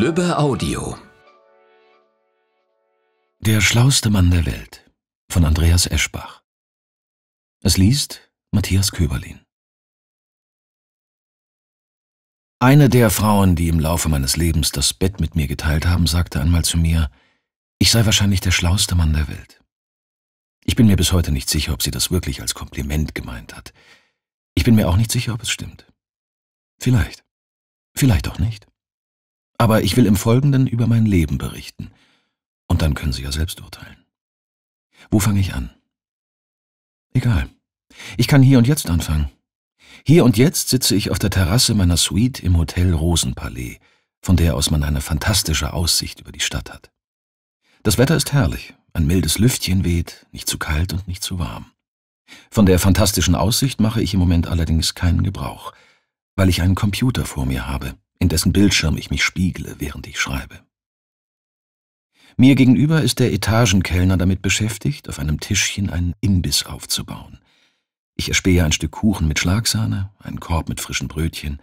Lübbe Audio. Der schlauste Mann der Welt von Andreas Eschbach. Es liest Matthias Köberlin. Eine der Frauen, die im Laufe meines Lebens das Bett mit mir geteilt haben, sagte einmal zu mir, ich sei wahrscheinlich der schlauste Mann der Welt. Ich bin mir bis heute nicht sicher, ob sie das wirklich als Kompliment gemeint hat. Ich bin mir auch nicht sicher, ob es stimmt. Vielleicht. Vielleicht auch nicht. Aber ich will im Folgenden über mein Leben berichten. Und dann können Sie ja selbst urteilen. Wo fange ich an? Egal. Ich kann hier und jetzt anfangen. Hier und jetzt sitze ich auf der Terrasse meiner Suite im Hotel Rosenpalais, von der aus man eine fantastische Aussicht über die Stadt hat. Das Wetter ist herrlich, ein mildes Lüftchen weht, nicht zu kalt und nicht zu warm. Von der fantastischen Aussicht mache ich im Moment allerdings keinen Gebrauch, weil ich einen Computer vor mir habe, in dessen Bildschirm ich mich spiegle, während ich schreibe. Mir gegenüber ist der Etagenkellner damit beschäftigt, auf einem Tischchen einen Imbiss aufzubauen. Ich erspähe ein Stück Kuchen mit Schlagsahne, einen Korb mit frischen Brötchen,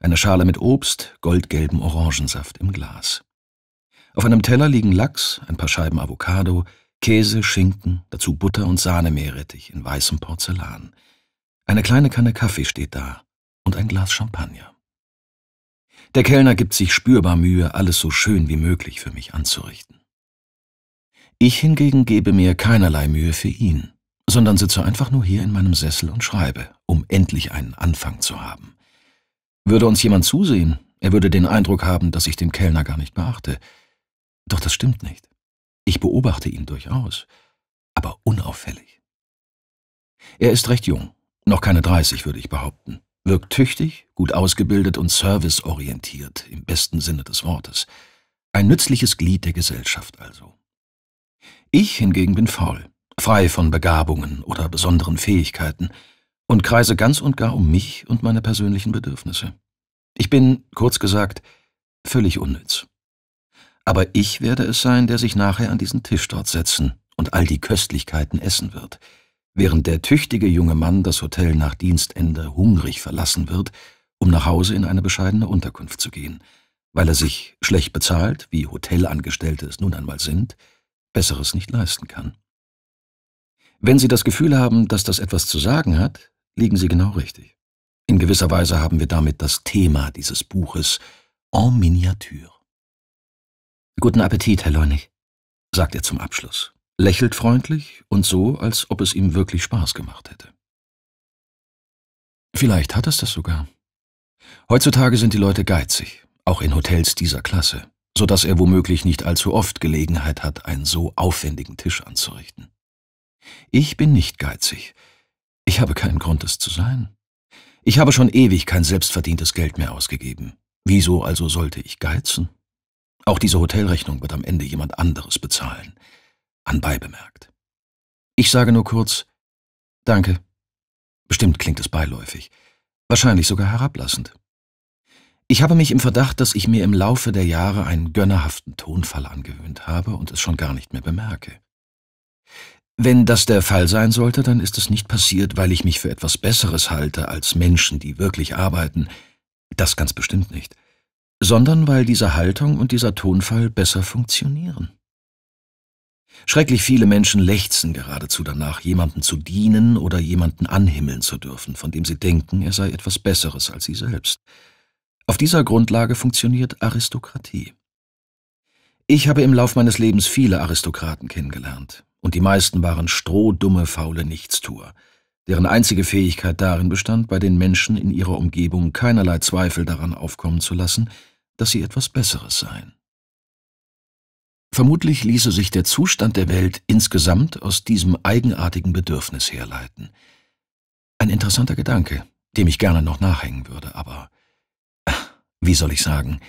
eine Schale mit Obst, goldgelben Orangensaft im Glas. Auf einem Teller liegen Lachs, ein paar Scheiben Avocado, Käse, Schinken, dazu Butter und Sahnemeerrettich in weißem Porzellan. Eine kleine Kanne Kaffee steht da und ein Glas Champagner. Der Kellner gibt sich spürbar Mühe, alles so schön wie möglich für mich anzurichten. Ich hingegen gebe mir keinerlei Mühe für ihn, sondern sitze einfach nur hier in meinem Sessel und schreibe, um endlich einen Anfang zu haben. Würde uns jemand zusehen, er würde den Eindruck haben, dass ich den Kellner gar nicht beachte. Doch das stimmt nicht. Ich beobachte ihn durchaus, aber unauffällig. Er ist recht jung, noch keine 30 würde ich behaupten, wirkt tüchtig, gut ausgebildet und serviceorientiert im besten Sinne des Wortes. Ein nützliches Glied der Gesellschaft also. Ich hingegen bin faul, frei von Begabungen oder besonderen Fähigkeiten und kreise ganz und gar um mich und meine persönlichen Bedürfnisse. Ich bin, kurz gesagt, völlig unnütz. Aber ich werde es sein, der sich nachher an diesen Tisch dort setzen und all die Köstlichkeiten essen wird, während der tüchtige junge Mann das Hotel nach Dienstende hungrig verlassen wird, um nach Hause in eine bescheidene Unterkunft zu gehen, weil er sich, schlecht bezahlt, wie Hotelangestellte es nun einmal sind, Besseres nicht leisten kann. Wenn Sie das Gefühl haben, dass das etwas zu sagen hat, liegen Sie genau richtig. In gewisser Weise haben wir damit das Thema dieses Buches en Miniature. Guten Appetit, Herr Leunig, sagt er zum Abschluss, lächelt freundlich und so, als ob es ihm wirklich Spaß gemacht hätte. Vielleicht hat es das sogar. Heutzutage sind die Leute geizig, auch in Hotels dieser Klasse, so dass er womöglich nicht allzu oft Gelegenheit hat, einen so aufwendigen Tisch anzurichten. Ich bin nicht geizig. Ich habe keinen Grund, es zu sein. Ich habe schon ewig kein selbstverdientes Geld mehr ausgegeben. Wieso also sollte ich geizen? Auch diese Hotelrechnung wird am Ende jemand anderes bezahlen. Anbei bemerkt. Ich sage nur kurz, danke. Bestimmt klingt es beiläufig, wahrscheinlich sogar herablassend. Ich habe mich im Verdacht, dass ich mir im Laufe der Jahre einen gönnerhaften Tonfall angewöhnt habe und es schon gar nicht mehr bemerke. Wenn das der Fall sein sollte, dann ist es nicht passiert, weil ich mich für etwas Besseres halte als Menschen, die wirklich arbeiten. Das ganz bestimmt nicht sondern weil diese Haltung und dieser Tonfall besser funktionieren. Schrecklich viele Menschen lechzen geradezu danach, jemanden zu dienen oder jemanden anhimmeln zu dürfen, von dem sie denken, er sei etwas Besseres als sie selbst. Auf dieser Grundlage funktioniert Aristokratie. Ich habe im Lauf meines Lebens viele Aristokraten kennengelernt, und die meisten waren strohdumme, faule Nichtstuer, deren einzige Fähigkeit darin bestand, bei den Menschen in ihrer Umgebung keinerlei Zweifel daran aufkommen zu lassen, dass sie etwas Besseres seien. Vermutlich ließe sich der Zustand der Welt insgesamt aus diesem eigenartigen Bedürfnis herleiten. Ein interessanter Gedanke, dem ich gerne noch nachhängen würde, aber wie soll ich sagen,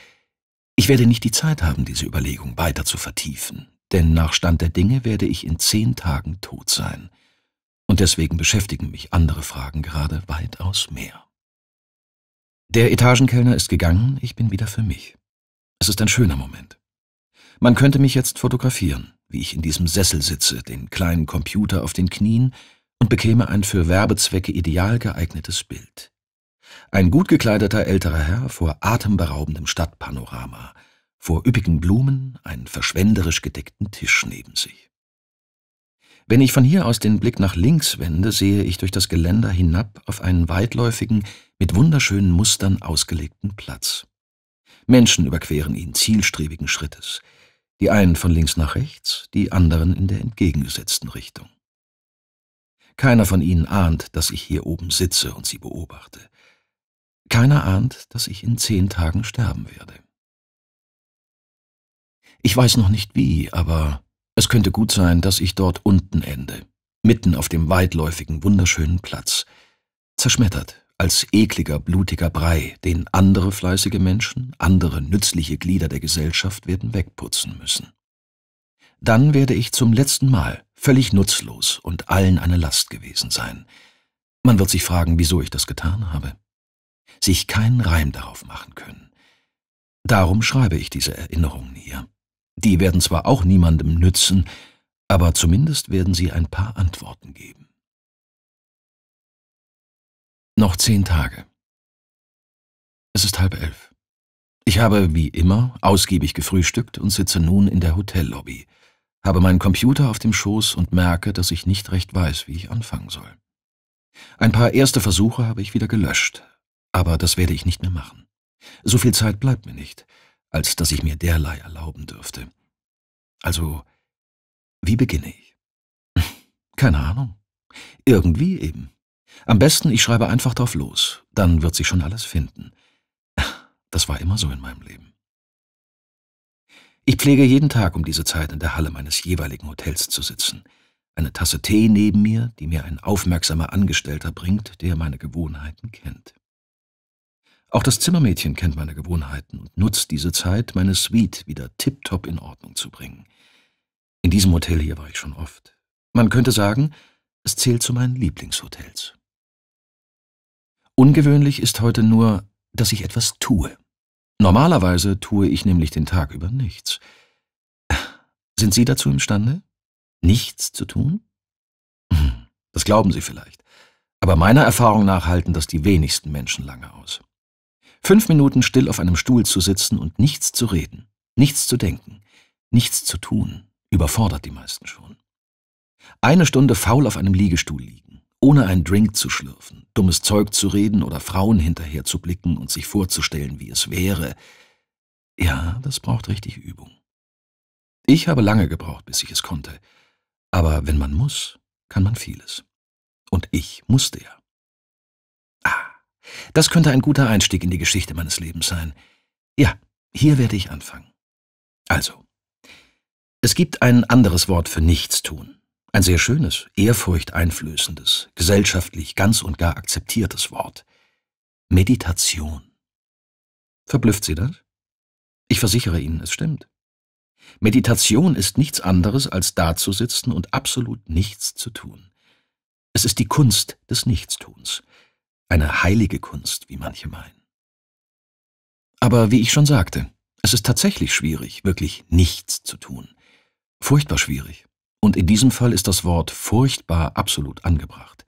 ich werde nicht die Zeit haben, diese Überlegung weiter zu vertiefen, denn nach Stand der Dinge werde ich in zehn Tagen tot sein, und deswegen beschäftigen mich andere Fragen gerade weitaus mehr. Der Etagenkellner ist gegangen, ich bin wieder für mich. Es ist ein schöner Moment. Man könnte mich jetzt fotografieren, wie ich in diesem Sessel sitze, den kleinen Computer auf den Knien und bekäme ein für Werbezwecke ideal geeignetes Bild. Ein gut gekleideter älterer Herr vor atemberaubendem Stadtpanorama, vor üppigen Blumen einen verschwenderisch gedeckten Tisch neben sich. Wenn ich von hier aus den Blick nach links wende, sehe ich durch das Geländer hinab auf einen weitläufigen, mit wunderschönen Mustern ausgelegten Platz. Menschen überqueren ihn zielstrebigen Schrittes, die einen von links nach rechts, die anderen in der entgegengesetzten Richtung. Keiner von ihnen ahnt, dass ich hier oben sitze und sie beobachte. Keiner ahnt, dass ich in zehn Tagen sterben werde. Ich weiß noch nicht wie, aber es könnte gut sein, dass ich dort unten ende, mitten auf dem weitläufigen, wunderschönen Platz, zerschmettert als ekliger, blutiger Brei, den andere fleißige Menschen, andere nützliche Glieder der Gesellschaft werden wegputzen müssen. Dann werde ich zum letzten Mal völlig nutzlos und allen eine Last gewesen sein. Man wird sich fragen, wieso ich das getan habe. Sich keinen Reim darauf machen können. Darum schreibe ich diese Erinnerungen hier. Die werden zwar auch niemandem nützen, aber zumindest werden sie ein paar Antworten geben. Noch zehn Tage. Es ist halb elf. Ich habe, wie immer, ausgiebig gefrühstückt und sitze nun in der Hotellobby, habe meinen Computer auf dem Schoß und merke, dass ich nicht recht weiß, wie ich anfangen soll. Ein paar erste Versuche habe ich wieder gelöscht, aber das werde ich nicht mehr machen. So viel Zeit bleibt mir nicht als dass ich mir derlei erlauben dürfte. Also, wie beginne ich? Keine Ahnung. Irgendwie eben. Am besten, ich schreibe einfach drauf los, dann wird sich schon alles finden. Das war immer so in meinem Leben. Ich pflege jeden Tag um diese Zeit in der Halle meines jeweiligen Hotels zu sitzen. Eine Tasse Tee neben mir, die mir ein aufmerksamer Angestellter bringt, der meine Gewohnheiten kennt. Auch das Zimmermädchen kennt meine Gewohnheiten und nutzt diese Zeit, meine Suite wieder tiptop in Ordnung zu bringen. In diesem Hotel hier war ich schon oft. Man könnte sagen, es zählt zu meinen Lieblingshotels. Ungewöhnlich ist heute nur, dass ich etwas tue. Normalerweise tue ich nämlich den Tag über nichts. Sind Sie dazu imstande? Nichts zu tun? Hm, das glauben Sie vielleicht. Aber meiner Erfahrung nach halten das die wenigsten Menschen lange aus. Fünf Minuten still auf einem Stuhl zu sitzen und nichts zu reden, nichts zu denken, nichts zu tun, überfordert die meisten schon. Eine Stunde faul auf einem Liegestuhl liegen, ohne einen Drink zu schlürfen, dummes Zeug zu reden oder Frauen hinterher zu blicken und sich vorzustellen, wie es wäre. Ja, das braucht richtig Übung. Ich habe lange gebraucht, bis ich es konnte. Aber wenn man muss, kann man vieles. Und ich musste ja. Das könnte ein guter Einstieg in die Geschichte meines Lebens sein. Ja, hier werde ich anfangen. Also, es gibt ein anderes Wort für Nichtstun. Ein sehr schönes, ehrfurchteinflößendes, gesellschaftlich ganz und gar akzeptiertes Wort. Meditation. Verblüfft Sie das? Ich versichere Ihnen, es stimmt. Meditation ist nichts anderes, als dazusitzen und absolut nichts zu tun. Es ist die Kunst des Nichtstuns, eine heilige Kunst, wie manche meinen. Aber wie ich schon sagte, es ist tatsächlich schwierig, wirklich nichts zu tun. Furchtbar schwierig. Und in diesem Fall ist das Wort furchtbar absolut angebracht.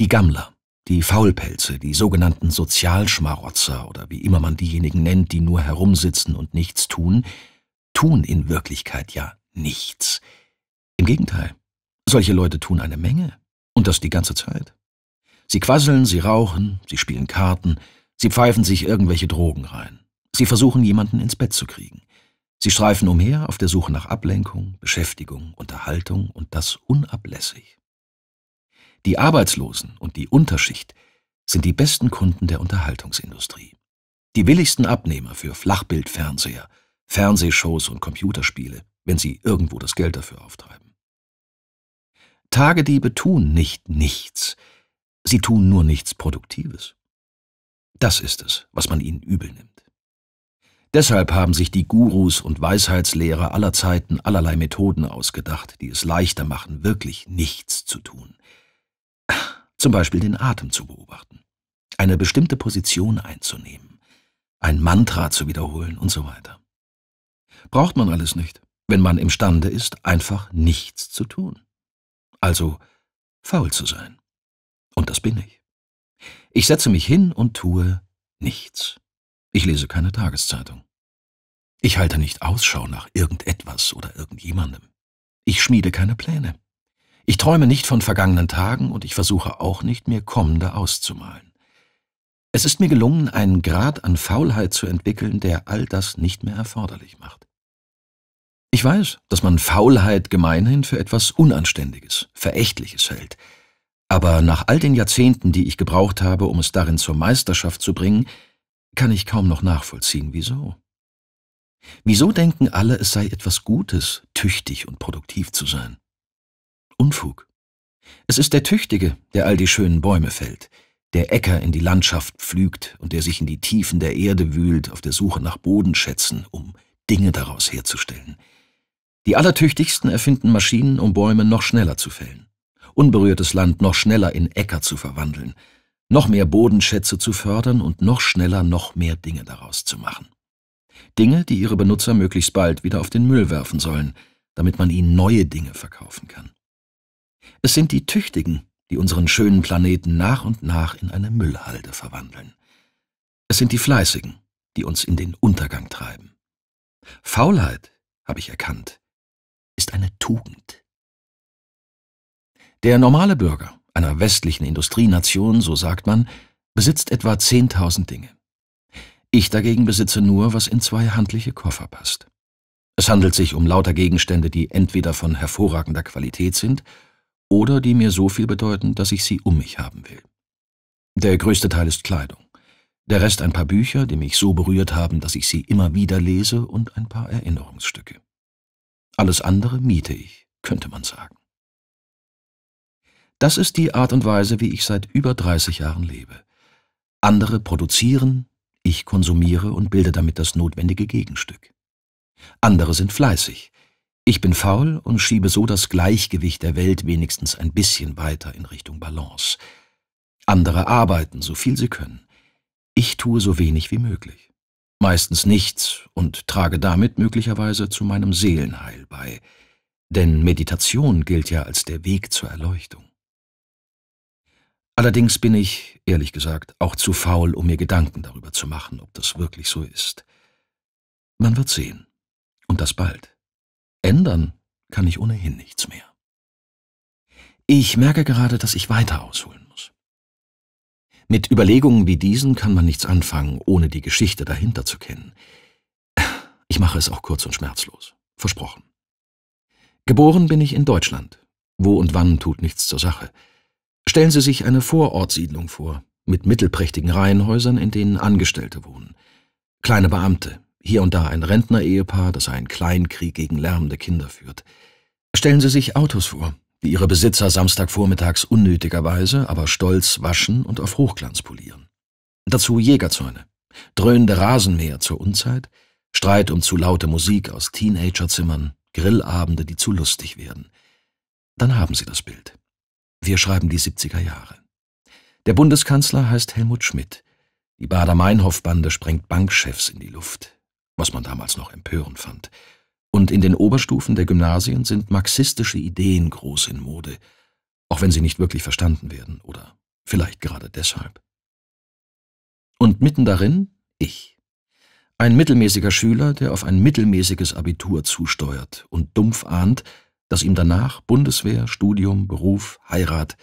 Die Gammler, die Faulpelze, die sogenannten Sozialschmarotzer oder wie immer man diejenigen nennt, die nur herumsitzen und nichts tun, tun in Wirklichkeit ja nichts. Im Gegenteil, solche Leute tun eine Menge und das die ganze Zeit. Sie quasseln, sie rauchen, sie spielen Karten, sie pfeifen sich irgendwelche Drogen rein. Sie versuchen, jemanden ins Bett zu kriegen. Sie streifen umher auf der Suche nach Ablenkung, Beschäftigung, Unterhaltung und das unablässig. Die Arbeitslosen und die Unterschicht sind die besten Kunden der Unterhaltungsindustrie. Die willigsten Abnehmer für Flachbildfernseher, Fernsehshows und Computerspiele, wenn sie irgendwo das Geld dafür auftreiben. Tagediebe tun nicht nichts, Sie tun nur nichts Produktives. Das ist es, was man ihnen übel nimmt. Deshalb haben sich die Gurus und Weisheitslehrer aller Zeiten allerlei Methoden ausgedacht, die es leichter machen, wirklich nichts zu tun. Zum Beispiel den Atem zu beobachten, eine bestimmte Position einzunehmen, ein Mantra zu wiederholen und so weiter. Braucht man alles nicht, wenn man imstande ist, einfach nichts zu tun. Also faul zu sein. Und das bin ich. Ich setze mich hin und tue nichts. Ich lese keine Tageszeitung. Ich halte nicht Ausschau nach irgendetwas oder irgendjemandem. Ich schmiede keine Pläne. Ich träume nicht von vergangenen Tagen und ich versuche auch nicht, mir kommende auszumalen. Es ist mir gelungen, einen Grad an Faulheit zu entwickeln, der all das nicht mehr erforderlich macht. Ich weiß, dass man Faulheit gemeinhin für etwas Unanständiges, Verächtliches hält, aber nach all den Jahrzehnten, die ich gebraucht habe, um es darin zur Meisterschaft zu bringen, kann ich kaum noch nachvollziehen, wieso. Wieso denken alle, es sei etwas Gutes, tüchtig und produktiv zu sein? Unfug. Es ist der Tüchtige, der all die schönen Bäume fällt, der Äcker in die Landschaft pflügt und der sich in die Tiefen der Erde wühlt auf der Suche nach Bodenschätzen, um Dinge daraus herzustellen. Die Allertüchtigsten erfinden Maschinen, um Bäume noch schneller zu fällen, unberührtes Land noch schneller in Äcker zu verwandeln, noch mehr Bodenschätze zu fördern und noch schneller noch mehr Dinge daraus zu machen. Dinge, die ihre Benutzer möglichst bald wieder auf den Müll werfen sollen, damit man ihnen neue Dinge verkaufen kann. Es sind die Tüchtigen, die unseren schönen Planeten nach und nach in eine Müllhalde verwandeln. Es sind die Fleißigen, die uns in den Untergang treiben. Faulheit, habe ich erkannt, ist eine Tugend. Der normale Bürger einer westlichen Industrienation, so sagt man, besitzt etwa 10.000 Dinge. Ich dagegen besitze nur, was in zwei handliche Koffer passt. Es handelt sich um lauter Gegenstände, die entweder von hervorragender Qualität sind oder die mir so viel bedeuten, dass ich sie um mich haben will. Der größte Teil ist Kleidung. Der Rest ein paar Bücher, die mich so berührt haben, dass ich sie immer wieder lese und ein paar Erinnerungsstücke. Alles andere miete ich, könnte man sagen. Das ist die Art und Weise, wie ich seit über 30 Jahren lebe. Andere produzieren, ich konsumiere und bilde damit das notwendige Gegenstück. Andere sind fleißig, ich bin faul und schiebe so das Gleichgewicht der Welt wenigstens ein bisschen weiter in Richtung Balance. Andere arbeiten, so viel sie können. Ich tue so wenig wie möglich. Meistens nichts und trage damit möglicherweise zu meinem Seelenheil bei. Denn Meditation gilt ja als der Weg zur Erleuchtung. Allerdings bin ich, ehrlich gesagt, auch zu faul, um mir Gedanken darüber zu machen, ob das wirklich so ist. Man wird sehen. Und das bald. Ändern kann ich ohnehin nichts mehr. Ich merke gerade, dass ich weiter ausholen muss. Mit Überlegungen wie diesen kann man nichts anfangen, ohne die Geschichte dahinter zu kennen. Ich mache es auch kurz und schmerzlos. Versprochen. Geboren bin ich in Deutschland. Wo und wann tut nichts zur Sache. Stellen Sie sich eine Vorortsiedlung vor, mit mittelprächtigen Reihenhäusern, in denen Angestellte wohnen. Kleine Beamte, hier und da ein Rentner-Ehepaar, das einen Kleinkrieg gegen lärmende Kinder führt. Stellen Sie sich Autos vor, die ihre Besitzer Samstagvormittags unnötigerweise, aber stolz waschen und auf Hochglanz polieren. Dazu Jägerzäune, dröhnende Rasenmäher zur Unzeit, Streit um zu laute Musik aus Teenagerzimmern, Grillabende, die zu lustig werden. Dann haben Sie das Bild. Wir schreiben die 70er Jahre. Der Bundeskanzler heißt Helmut Schmidt. Die Bader-Meinhof-Bande sprengt Bankchefs in die Luft was man damals noch empörend fand. Und in den Oberstufen der Gymnasien sind marxistische Ideen groß in Mode, auch wenn sie nicht wirklich verstanden werden oder vielleicht gerade deshalb. Und mitten darin ich. Ein mittelmäßiger Schüler, der auf ein mittelmäßiges Abitur zusteuert und dumpf ahnt, dass ihm danach Bundeswehr, Studium, Beruf, Heirat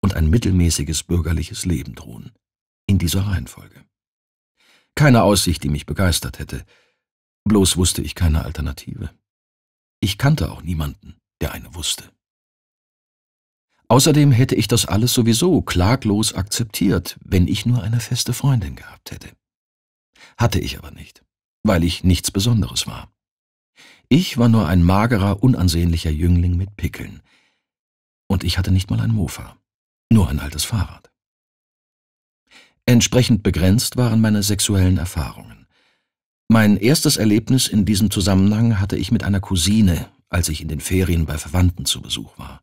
und ein mittelmäßiges bürgerliches Leben drohen. In dieser Reihenfolge. Keine Aussicht, die mich begeistert hätte, Bloß wusste ich keine Alternative. Ich kannte auch niemanden, der eine wusste. Außerdem hätte ich das alles sowieso klaglos akzeptiert, wenn ich nur eine feste Freundin gehabt hätte. Hatte ich aber nicht, weil ich nichts Besonderes war. Ich war nur ein magerer, unansehnlicher Jüngling mit Pickeln. Und ich hatte nicht mal ein Mofa, nur ein altes Fahrrad. Entsprechend begrenzt waren meine sexuellen Erfahrungen. Mein erstes Erlebnis in diesem Zusammenhang hatte ich mit einer Cousine, als ich in den Ferien bei Verwandten zu Besuch war.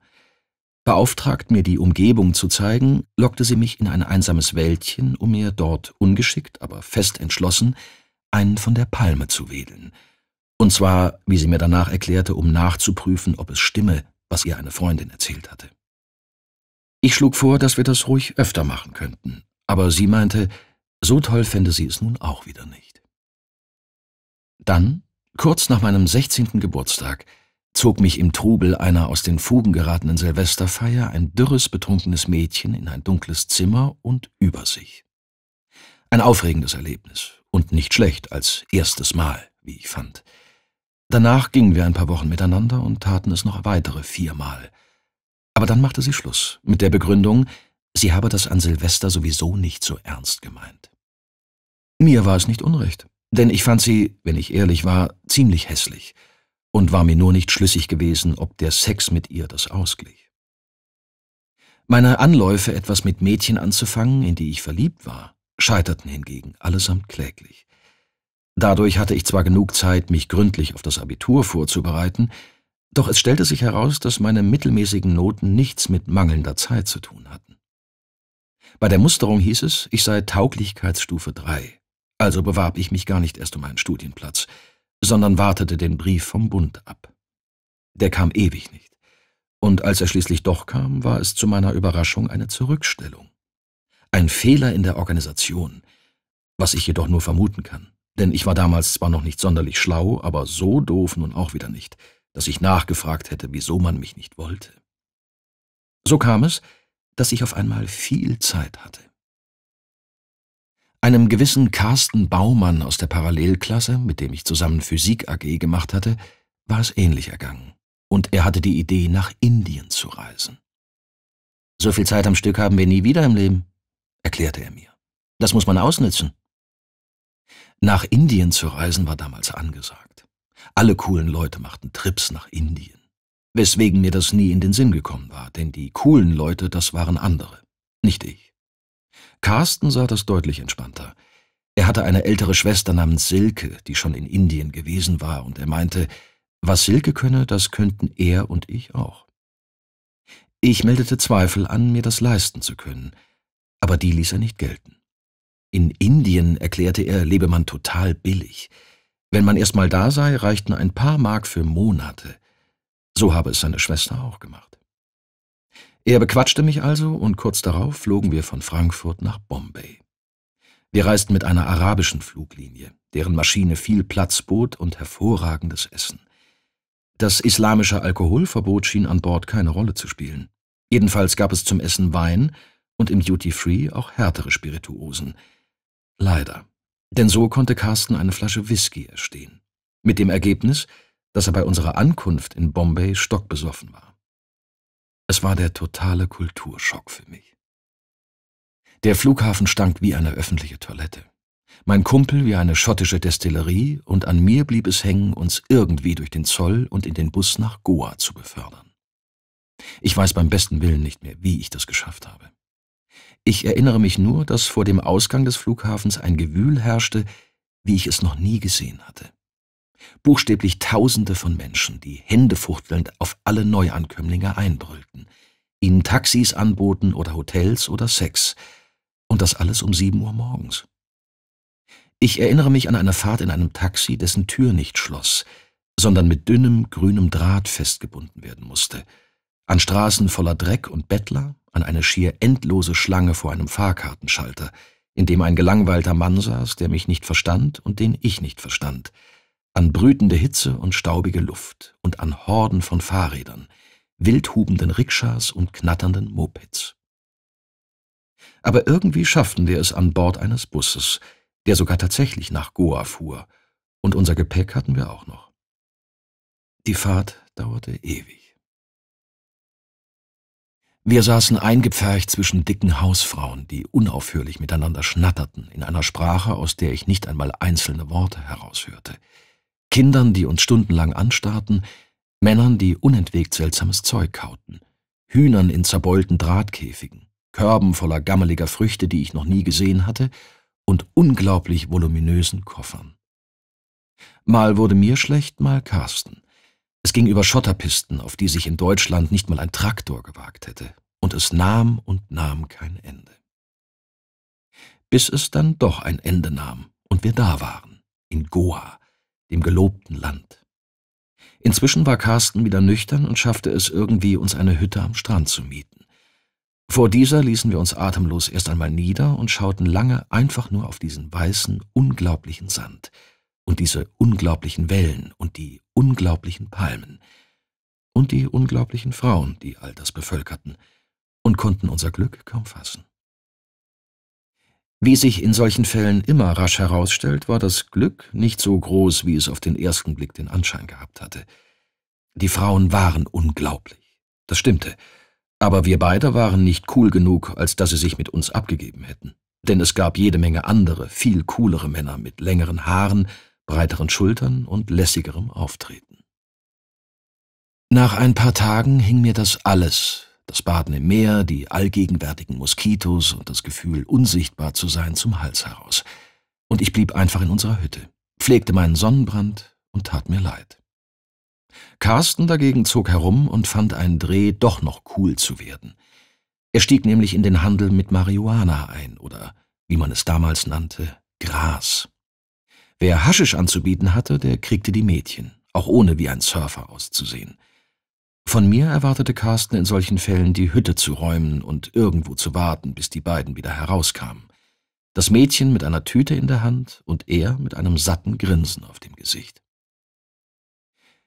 Beauftragt, mir die Umgebung zu zeigen, lockte sie mich in ein einsames Wäldchen, um mir dort ungeschickt, aber fest entschlossen, einen von der Palme zu wedeln. Und zwar, wie sie mir danach erklärte, um nachzuprüfen, ob es stimme, was ihr eine Freundin erzählt hatte. Ich schlug vor, dass wir das ruhig öfter machen könnten, aber sie meinte, so toll fände sie es nun auch wieder nicht. Dann, Kurz nach meinem 16. Geburtstag zog mich im Trubel einer aus den Fugen geratenen Silvesterfeier ein dürres, betrunkenes Mädchen in ein dunkles Zimmer und über sich. Ein aufregendes Erlebnis und nicht schlecht als erstes Mal, wie ich fand. Danach gingen wir ein paar Wochen miteinander und taten es noch weitere viermal. Aber dann machte sie Schluss, mit der Begründung, sie habe das an Silvester sowieso nicht so ernst gemeint. Mir war es nicht unrecht, denn ich fand sie, wenn ich ehrlich war, ziemlich hässlich und war mir nur nicht schlüssig gewesen, ob der Sex mit ihr das ausglich. Meine Anläufe, etwas mit Mädchen anzufangen, in die ich verliebt war, scheiterten hingegen allesamt kläglich. Dadurch hatte ich zwar genug Zeit, mich gründlich auf das Abitur vorzubereiten, doch es stellte sich heraus, dass meine mittelmäßigen Noten nichts mit mangelnder Zeit zu tun hatten. Bei der Musterung hieß es, ich sei Tauglichkeitsstufe 3, also bewarb ich mich gar nicht erst um einen Studienplatz, sondern wartete den Brief vom Bund ab. Der kam ewig nicht, und als er schließlich doch kam, war es zu meiner Überraschung eine Zurückstellung. Ein Fehler in der Organisation, was ich jedoch nur vermuten kann, denn ich war damals zwar noch nicht sonderlich schlau, aber so doof nun auch wieder nicht, dass ich nachgefragt hätte, wieso man mich nicht wollte. So kam es, dass ich auf einmal viel Zeit hatte. Einem gewissen Carsten Baumann aus der Parallelklasse, mit dem ich zusammen Physik AG gemacht hatte, war es ähnlich ergangen, und er hatte die Idee, nach Indien zu reisen. So viel Zeit am Stück haben wir nie wieder im Leben, erklärte er mir. Das muss man ausnützen. Nach Indien zu reisen war damals angesagt. Alle coolen Leute machten Trips nach Indien. Weswegen mir das nie in den Sinn gekommen war, denn die coolen Leute, das waren andere, nicht ich. Carsten sah das deutlich entspannter. Er hatte eine ältere Schwester namens Silke, die schon in Indien gewesen war, und er meinte, was Silke könne, das könnten er und ich auch. Ich meldete Zweifel an, mir das leisten zu können, aber die ließ er nicht gelten. In Indien, erklärte er, lebe man total billig. Wenn man erst mal da sei, reichten ein paar Mark für Monate. So habe es seine Schwester auch gemacht. Er bequatschte mich also und kurz darauf flogen wir von Frankfurt nach Bombay. Wir reisten mit einer arabischen Fluglinie, deren Maschine viel Platz bot und hervorragendes Essen. Das islamische Alkoholverbot schien an Bord keine Rolle zu spielen. Jedenfalls gab es zum Essen Wein und im Duty Free auch härtere Spirituosen. Leider. Denn so konnte Carsten eine Flasche Whisky erstehen. Mit dem Ergebnis, dass er bei unserer Ankunft in Bombay stockbesoffen war. Es war der totale Kulturschock für mich. Der Flughafen stank wie eine öffentliche Toilette. Mein Kumpel wie eine schottische Destillerie und an mir blieb es hängen, uns irgendwie durch den Zoll und in den Bus nach Goa zu befördern. Ich weiß beim besten Willen nicht mehr, wie ich das geschafft habe. Ich erinnere mich nur, dass vor dem Ausgang des Flughafens ein Gewühl herrschte, wie ich es noch nie gesehen hatte. Buchstäblich Tausende von Menschen, die händefuchtelnd auf alle Neuankömmlinge einbrüllten, ihnen Taxis anboten oder Hotels oder Sex, und das alles um sieben Uhr morgens. Ich erinnere mich an eine Fahrt in einem Taxi, dessen Tür nicht schloss, sondern mit dünnem, grünem Draht festgebunden werden musste, an Straßen voller Dreck und Bettler, an eine schier endlose Schlange vor einem Fahrkartenschalter, in dem ein gelangweilter Mann saß, der mich nicht verstand und den ich nicht verstand, an brütende Hitze und staubige Luft und an Horden von Fahrrädern, wildhubenden Rikschas und knatternden Mopeds. Aber irgendwie schafften wir es an Bord eines Busses, der sogar tatsächlich nach Goa fuhr, und unser Gepäck hatten wir auch noch. Die Fahrt dauerte ewig. Wir saßen eingepfercht zwischen dicken Hausfrauen, die unaufhörlich miteinander schnatterten in einer Sprache, aus der ich nicht einmal einzelne Worte heraushörte. Kindern, die uns stundenlang anstarrten, Männern, die unentwegt seltsames Zeug kauten, Hühnern in zerbeulten Drahtkäfigen, Körben voller gammeliger Früchte, die ich noch nie gesehen hatte, und unglaublich voluminösen Koffern. Mal wurde mir schlecht, mal Carsten. Es ging über Schotterpisten, auf die sich in Deutschland nicht mal ein Traktor gewagt hätte, und es nahm und nahm kein Ende. Bis es dann doch ein Ende nahm und wir da waren, in Goa, dem gelobten Land. Inzwischen war Carsten wieder nüchtern und schaffte es irgendwie, uns eine Hütte am Strand zu mieten. Vor dieser ließen wir uns atemlos erst einmal nieder und schauten lange einfach nur auf diesen weißen, unglaublichen Sand, und diese unglaublichen Wellen und die unglaublichen Palmen und die unglaublichen Frauen, die all das bevölkerten, und konnten unser Glück kaum fassen. Wie sich in solchen Fällen immer rasch herausstellt, war das Glück nicht so groß, wie es auf den ersten Blick den Anschein gehabt hatte. Die Frauen waren unglaublich. Das stimmte. Aber wir beide waren nicht cool genug, als dass sie sich mit uns abgegeben hätten. Denn es gab jede Menge andere, viel coolere Männer mit längeren Haaren, breiteren Schultern und lässigerem Auftreten. Nach ein paar Tagen hing mir das alles, das Baden im Meer, die allgegenwärtigen Moskitos und das Gefühl, unsichtbar zu sein, zum Hals heraus. Und ich blieb einfach in unserer Hütte, pflegte meinen Sonnenbrand und tat mir leid. Carsten dagegen zog herum und fand einen Dreh, doch noch cool zu werden. Er stieg nämlich in den Handel mit Marihuana ein oder, wie man es damals nannte, Gras. Wer Haschisch anzubieten hatte, der kriegte die Mädchen, auch ohne wie ein Surfer auszusehen. Von mir erwartete Carsten in solchen Fällen, die Hütte zu räumen und irgendwo zu warten, bis die beiden wieder herauskamen. Das Mädchen mit einer Tüte in der Hand und er mit einem satten Grinsen auf dem Gesicht.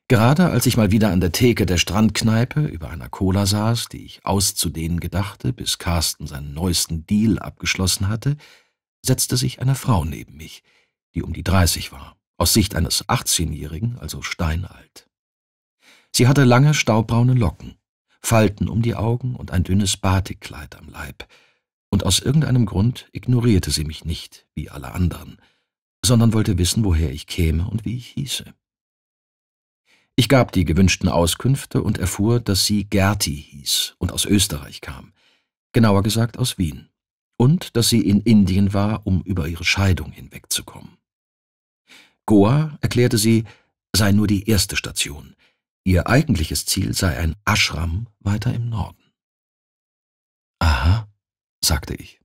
Gerade als ich mal wieder an der Theke der Strandkneipe über einer Cola saß, die ich auszudehnen gedachte, bis Carsten seinen neuesten Deal abgeschlossen hatte, setzte sich eine Frau neben mich, die um die dreißig war, aus Sicht eines 18-Jährigen, also steinalt. Sie hatte lange staubbraune Locken, Falten um die Augen und ein dünnes Batikkleid am Leib, und aus irgendeinem Grund ignorierte sie mich nicht, wie alle anderen, sondern wollte wissen, woher ich käme und wie ich hieße. Ich gab die gewünschten Auskünfte und erfuhr, dass sie Gerti hieß und aus Österreich kam, genauer gesagt aus Wien, und dass sie in Indien war, um über ihre Scheidung hinwegzukommen. Goa, erklärte sie, sei nur die erste Station, ihr eigentliches Ziel sei ein Ashram weiter im Norden. Aha, sagte ich.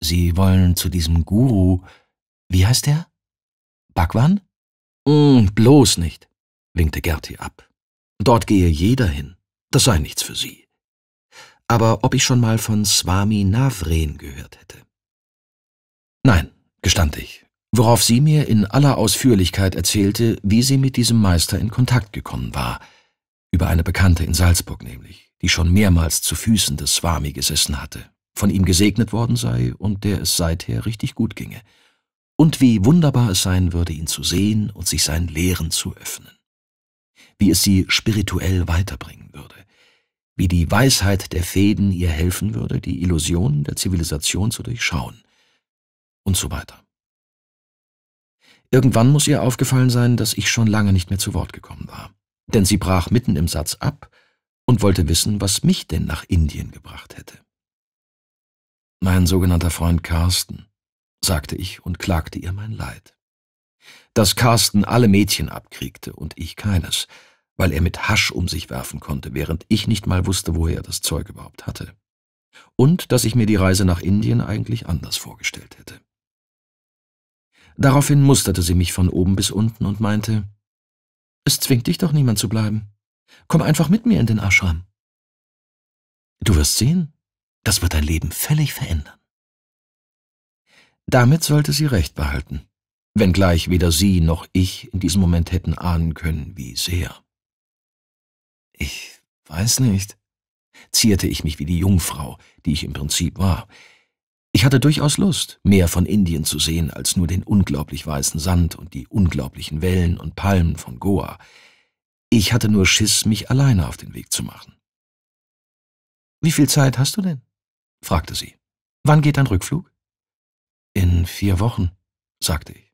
Sie wollen zu diesem Guru. Wie heißt er? Bhagwan? Mm, bloß nicht winkte Gerti ab. Dort gehe jeder hin. Das sei nichts für sie. Aber ob ich schon mal von Swami Navren gehört hätte? Nein, gestand ich, worauf sie mir in aller Ausführlichkeit erzählte, wie sie mit diesem Meister in Kontakt gekommen war, über eine Bekannte in Salzburg nämlich, die schon mehrmals zu Füßen des Swami gesessen hatte, von ihm gesegnet worden sei und der es seither richtig gut ginge, und wie wunderbar es sein würde, ihn zu sehen und sich seinen Lehren zu öffnen. Wie es sie spirituell weiterbringen würde, wie die Weisheit der Fäden ihr helfen würde, die Illusionen der Zivilisation zu durchschauen. Und so weiter. Irgendwann muss ihr aufgefallen sein, dass ich schon lange nicht mehr zu Wort gekommen war, denn sie brach mitten im Satz ab und wollte wissen, was mich denn nach Indien gebracht hätte. Mein sogenannter Freund Carsten, sagte ich und klagte ihr mein Leid. Dass Carsten alle Mädchen abkriegte und ich keines, weil er mit Hasch um sich werfen konnte, während ich nicht mal wusste, woher er das Zeug überhaupt hatte. Und dass ich mir die Reise nach Indien eigentlich anders vorgestellt hätte. Daraufhin musterte sie mich von oben bis unten und meinte, es zwingt dich doch niemand zu bleiben. Komm einfach mit mir in den Ashram. Du wirst sehen, das wird dein Leben völlig verändern. Damit sollte sie recht behalten, wenngleich weder sie noch ich in diesem Moment hätten ahnen können, wie sehr. Ich weiß nicht, zierte ich mich wie die Jungfrau, die ich im Prinzip war. Ich hatte durchaus Lust, mehr von Indien zu sehen als nur den unglaublich weißen Sand und die unglaublichen Wellen und Palmen von Goa. Ich hatte nur Schiss, mich alleine auf den Weg zu machen. Wie viel Zeit hast du denn? fragte sie. Wann geht dein Rückflug? In vier Wochen, sagte ich.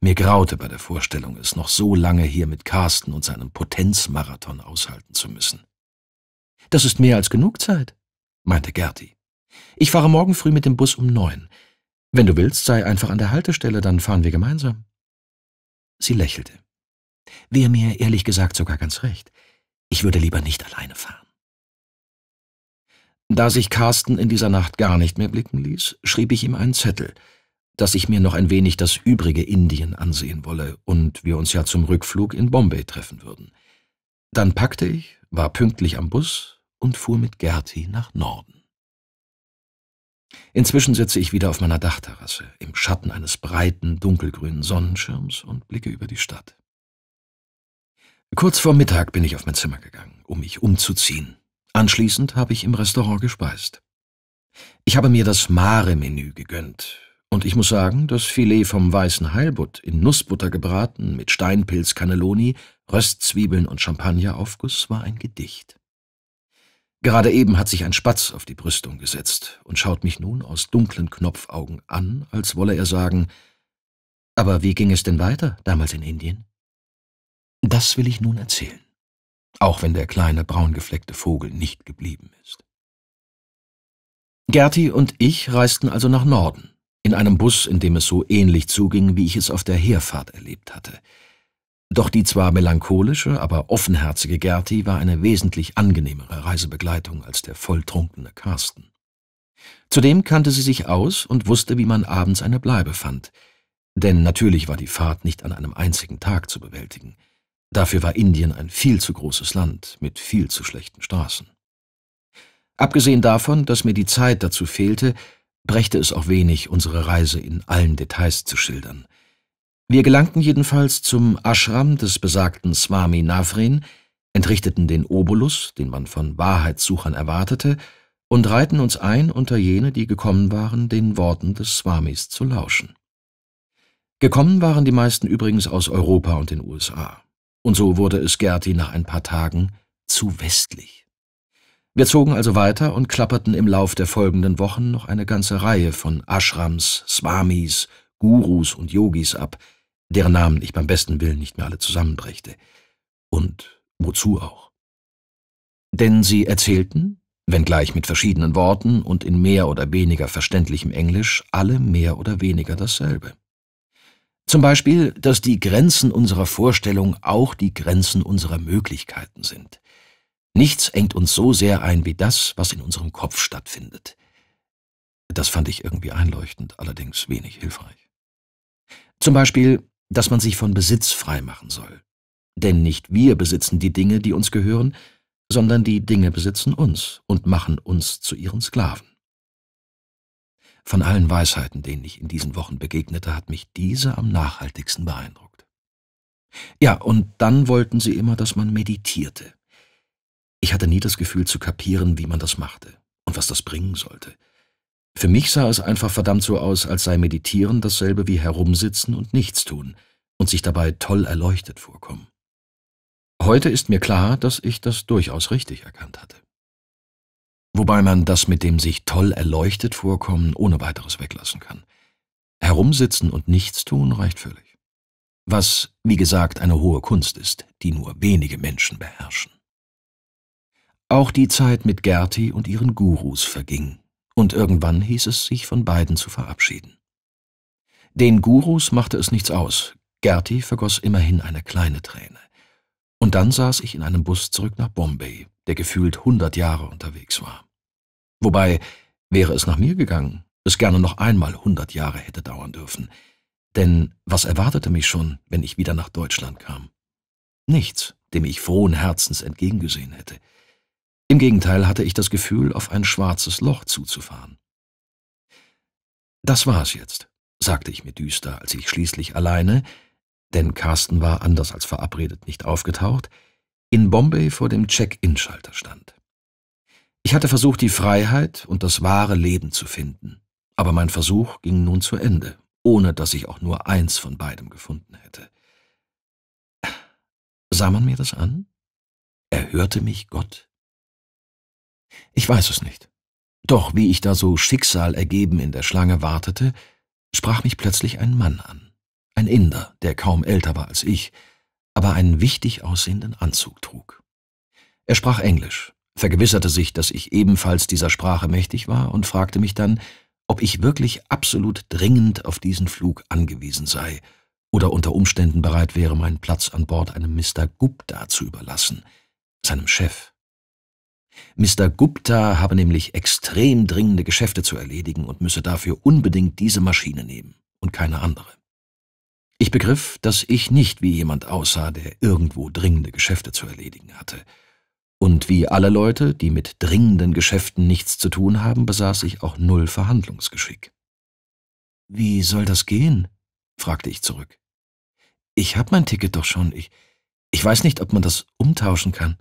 Mir graute bei der Vorstellung, es noch so lange hier mit Carsten und seinem Potenzmarathon aushalten zu müssen. Das ist mehr als genug Zeit, meinte Gerti. Ich fahre morgen früh mit dem Bus um neun. Wenn du willst, sei einfach an der Haltestelle, dann fahren wir gemeinsam. Sie lächelte. Wäre mir ehrlich gesagt sogar ganz recht. Ich würde lieber nicht alleine fahren. Da sich Carsten in dieser Nacht gar nicht mehr blicken ließ, schrieb ich ihm einen Zettel, dass ich mir noch ein wenig das übrige Indien ansehen wolle und wir uns ja zum Rückflug in Bombay treffen würden. Dann packte ich, war pünktlich am Bus und fuhr mit Gerti nach Norden. Inzwischen sitze ich wieder auf meiner Dachterrasse, im Schatten eines breiten, dunkelgrünen Sonnenschirms und blicke über die Stadt. Kurz vor Mittag bin ich auf mein Zimmer gegangen, um mich umzuziehen. Anschließend habe ich im Restaurant gespeist. Ich habe mir das Mare-Menü gegönnt, und ich muss sagen, das Filet vom weißen Heilbutt in Nussbutter gebraten mit Steinpilz Cannelloni, Röstzwiebeln und Champagneraufguss war ein Gedicht. Gerade eben hat sich ein Spatz auf die Brüstung gesetzt und schaut mich nun aus dunklen Knopfaugen an, als wolle er sagen, aber wie ging es denn weiter damals in Indien? Das will ich nun erzählen, auch wenn der kleine braungefleckte Vogel nicht geblieben ist. Gerti und ich reisten also nach Norden, in einem Bus, in dem es so ähnlich zuging, wie ich es auf der Herfahrt erlebt hatte – doch die zwar melancholische, aber offenherzige Gerti war eine wesentlich angenehmere Reisebegleitung als der volltrunkene Carsten. Zudem kannte sie sich aus und wusste, wie man abends eine Bleibe fand, denn natürlich war die Fahrt nicht an einem einzigen Tag zu bewältigen. Dafür war Indien ein viel zu großes Land mit viel zu schlechten Straßen. Abgesehen davon, dass mir die Zeit dazu fehlte, brächte es auch wenig, unsere Reise in allen Details zu schildern. Wir gelangten jedenfalls zum Ashram des besagten Swami Navrin, entrichteten den Obolus, den man von Wahrheitssuchern erwartete, und reihten uns ein unter jene, die gekommen waren, den Worten des Swamis zu lauschen. Gekommen waren die meisten übrigens aus Europa und den USA. Und so wurde es Gerti nach ein paar Tagen zu westlich. Wir zogen also weiter und klapperten im Lauf der folgenden Wochen noch eine ganze Reihe von Ashrams, Swamis, Gurus und Yogis ab, deren Namen ich beim besten Willen nicht mehr alle zusammenbrächte. Und wozu auch? Denn sie erzählten, wenngleich mit verschiedenen Worten und in mehr oder weniger verständlichem Englisch, alle mehr oder weniger dasselbe. Zum Beispiel, dass die Grenzen unserer Vorstellung auch die Grenzen unserer Möglichkeiten sind. Nichts engt uns so sehr ein wie das, was in unserem Kopf stattfindet. Das fand ich irgendwie einleuchtend, allerdings wenig hilfreich. Zum Beispiel, dass man sich von Besitz frei machen soll. Denn nicht wir besitzen die Dinge, die uns gehören, sondern die Dinge besitzen uns und machen uns zu ihren Sklaven. Von allen Weisheiten, denen ich in diesen Wochen begegnete, hat mich diese am nachhaltigsten beeindruckt. Ja, und dann wollten sie immer, dass man meditierte. Ich hatte nie das Gefühl zu kapieren, wie man das machte und was das bringen sollte. Für mich sah es einfach verdammt so aus, als sei Meditieren dasselbe wie herumsitzen und nichts tun und sich dabei toll erleuchtet vorkommen. Heute ist mir klar, dass ich das durchaus richtig erkannt hatte. Wobei man das mit dem sich toll erleuchtet vorkommen ohne weiteres weglassen kann. Herumsitzen und nichts tun reicht völlig. Was, wie gesagt, eine hohe Kunst ist, die nur wenige Menschen beherrschen. Auch die Zeit mit Gerti und ihren Gurus verging, und irgendwann hieß es, sich von beiden zu verabschieden. Den Gurus machte es nichts aus, Gerti vergoss immerhin eine kleine Träne. Und dann saß ich in einem Bus zurück nach Bombay, der gefühlt hundert Jahre unterwegs war. Wobei, wäre es nach mir gegangen, es gerne noch einmal hundert Jahre hätte dauern dürfen. Denn was erwartete mich schon, wenn ich wieder nach Deutschland kam? Nichts, dem ich frohen Herzens entgegengesehen hätte. Im Gegenteil hatte ich das Gefühl, auf ein schwarzes Loch zuzufahren. Das war es jetzt, sagte ich mir düster, als ich schließlich alleine, denn Carsten war anders als verabredet nicht aufgetaucht, in Bombay vor dem Check-in-Schalter stand. Ich hatte versucht, die Freiheit und das wahre Leben zu finden, aber mein Versuch ging nun zu Ende, ohne dass ich auch nur eins von beidem gefunden hätte. Sah man mir das an? Erhörte mich Gott? Ich weiß es nicht. Doch wie ich da so Schicksal ergeben in der Schlange wartete, sprach mich plötzlich ein Mann an. Ein Inder, der kaum älter war als ich, aber einen wichtig aussehenden Anzug trug. Er sprach Englisch, vergewisserte sich, dass ich ebenfalls dieser Sprache mächtig war und fragte mich dann, ob ich wirklich absolut dringend auf diesen Flug angewiesen sei oder unter Umständen bereit wäre, meinen Platz an Bord einem Mr. Gupta zu überlassen, seinem Chef. Mr. Gupta habe nämlich extrem dringende Geschäfte zu erledigen und müsse dafür unbedingt diese Maschine nehmen und keine andere. Ich begriff, dass ich nicht wie jemand aussah, der irgendwo dringende Geschäfte zu erledigen hatte. Und wie alle Leute, die mit dringenden Geschäften nichts zu tun haben, besaß ich auch null Verhandlungsgeschick. Wie soll das gehen? fragte ich zurück. Ich hab mein Ticket doch schon. Ich, ich weiß nicht, ob man das umtauschen kann.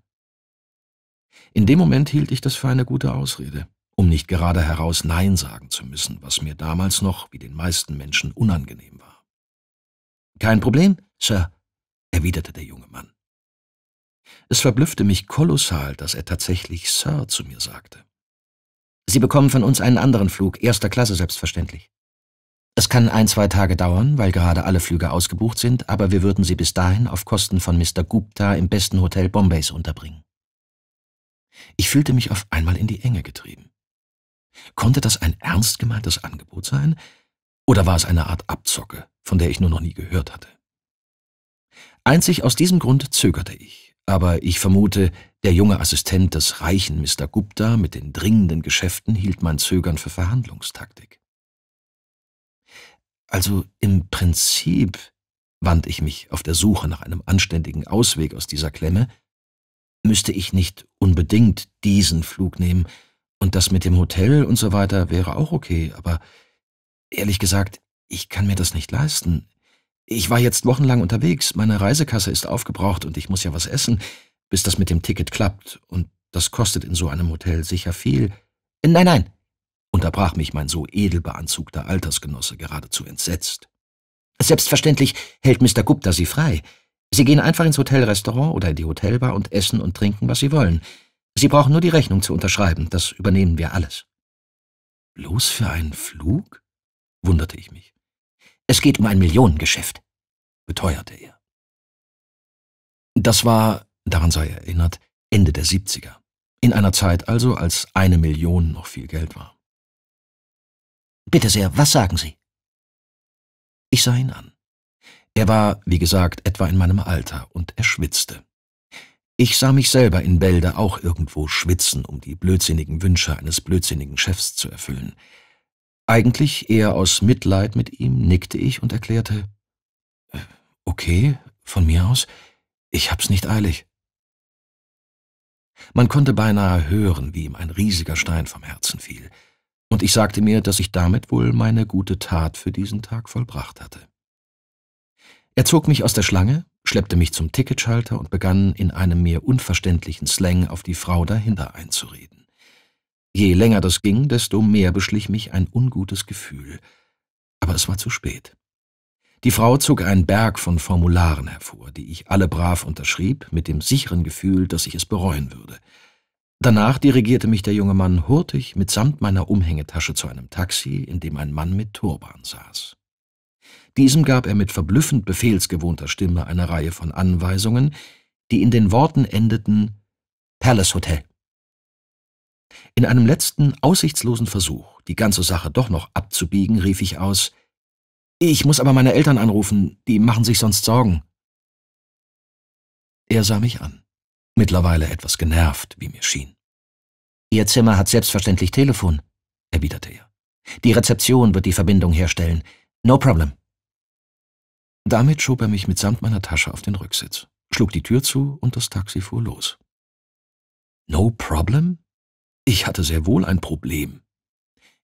In dem Moment hielt ich das für eine gute Ausrede, um nicht gerade heraus Nein sagen zu müssen, was mir damals noch, wie den meisten Menschen, unangenehm war. Kein Problem, Sir, erwiderte der junge Mann. Es verblüffte mich kolossal, dass er tatsächlich Sir zu mir sagte. Sie bekommen von uns einen anderen Flug, erster Klasse selbstverständlich. Es kann ein, zwei Tage dauern, weil gerade alle Flüge ausgebucht sind, aber wir würden Sie bis dahin auf Kosten von Mr. Gupta im besten Hotel Bombays unterbringen. Ich fühlte mich auf einmal in die Enge getrieben. Konnte das ein ernst gemeintes Angebot sein, oder war es eine Art Abzocke, von der ich nur noch nie gehört hatte? Einzig aus diesem Grund zögerte ich, aber ich vermute, der junge Assistent des reichen Mr. Gupta mit den dringenden Geschäften hielt mein Zögern für Verhandlungstaktik. Also im Prinzip wandte ich mich auf der Suche nach einem anständigen Ausweg aus dieser Klemme, müsste ich nicht unbedingt diesen Flug nehmen, und das mit dem Hotel und so weiter wäre auch okay, aber ehrlich gesagt, ich kann mir das nicht leisten. Ich war jetzt wochenlang unterwegs, meine Reisekasse ist aufgebraucht und ich muss ja was essen, bis das mit dem Ticket klappt, und das kostet in so einem Hotel sicher viel. Nein, nein, unterbrach mich mein so edel beanzugter Altersgenosse geradezu entsetzt. Selbstverständlich hält Mr. Gupta Sie frei. Sie gehen einfach ins Hotelrestaurant oder in die Hotelbar und essen und trinken, was Sie wollen. Sie brauchen nur die Rechnung zu unterschreiben, das übernehmen wir alles. Bloß für einen Flug? wunderte ich mich. Es geht um ein Millionengeschäft, beteuerte er. Das war, daran sei erinnert, Ende der 70er. In einer Zeit also, als eine Million noch viel Geld war. Bitte sehr, was sagen Sie? Ich sah ihn an. Er war, wie gesagt, etwa in meinem Alter, und er schwitzte. Ich sah mich selber in Bälde auch irgendwo schwitzen, um die blödsinnigen Wünsche eines blödsinnigen Chefs zu erfüllen. Eigentlich eher aus Mitleid mit ihm nickte ich und erklärte, äh, okay, von mir aus, ich hab's nicht eilig. Man konnte beinahe hören, wie ihm ein riesiger Stein vom Herzen fiel und ich sagte mir, dass ich damit wohl meine gute Tat für diesen Tag vollbracht hatte. Er zog mich aus der Schlange, schleppte mich zum Ticketschalter und begann in einem mir unverständlichen Slang auf die Frau dahinter einzureden. Je länger das ging, desto mehr beschlich mich ein ungutes Gefühl. Aber es war zu spät. Die Frau zog einen Berg von Formularen hervor, die ich alle brav unterschrieb, mit dem sicheren Gefühl, dass ich es bereuen würde – Danach dirigierte mich der junge Mann hurtig mitsamt meiner Umhängetasche zu einem Taxi, in dem ein Mann mit Turban saß. Diesem gab er mit verblüffend befehlsgewohnter Stimme eine Reihe von Anweisungen, die in den Worten endeten Palace Hotel. In einem letzten, aussichtslosen Versuch, die ganze Sache doch noch abzubiegen, rief ich aus Ich muss aber meine Eltern anrufen, die machen sich sonst Sorgen. Er sah mich an mittlerweile etwas genervt, wie mir schien. Ihr Zimmer hat selbstverständlich Telefon, erwiderte er. Die Rezeption wird die Verbindung herstellen. No problem. Damit schob er mich mitsamt meiner Tasche auf den Rücksitz, schlug die Tür zu und das Taxi fuhr los. No problem? Ich hatte sehr wohl ein Problem.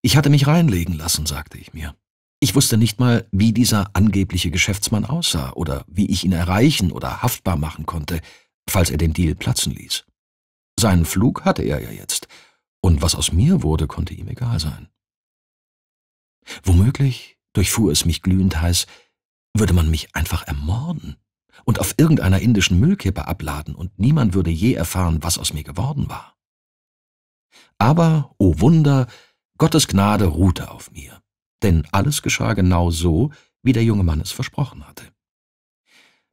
Ich hatte mich reinlegen lassen, sagte ich mir. Ich wusste nicht mal, wie dieser angebliche Geschäftsmann aussah oder wie ich ihn erreichen oder haftbar machen konnte, falls er den Deal platzen ließ. Seinen Flug hatte er ja jetzt, und was aus mir wurde, konnte ihm egal sein. Womöglich, durchfuhr es mich glühend heiß, würde man mich einfach ermorden und auf irgendeiner indischen Müllkippe abladen, und niemand würde je erfahren, was aus mir geworden war. Aber, o oh Wunder, Gottes Gnade ruhte auf mir, denn alles geschah genau so, wie der junge Mann es versprochen hatte.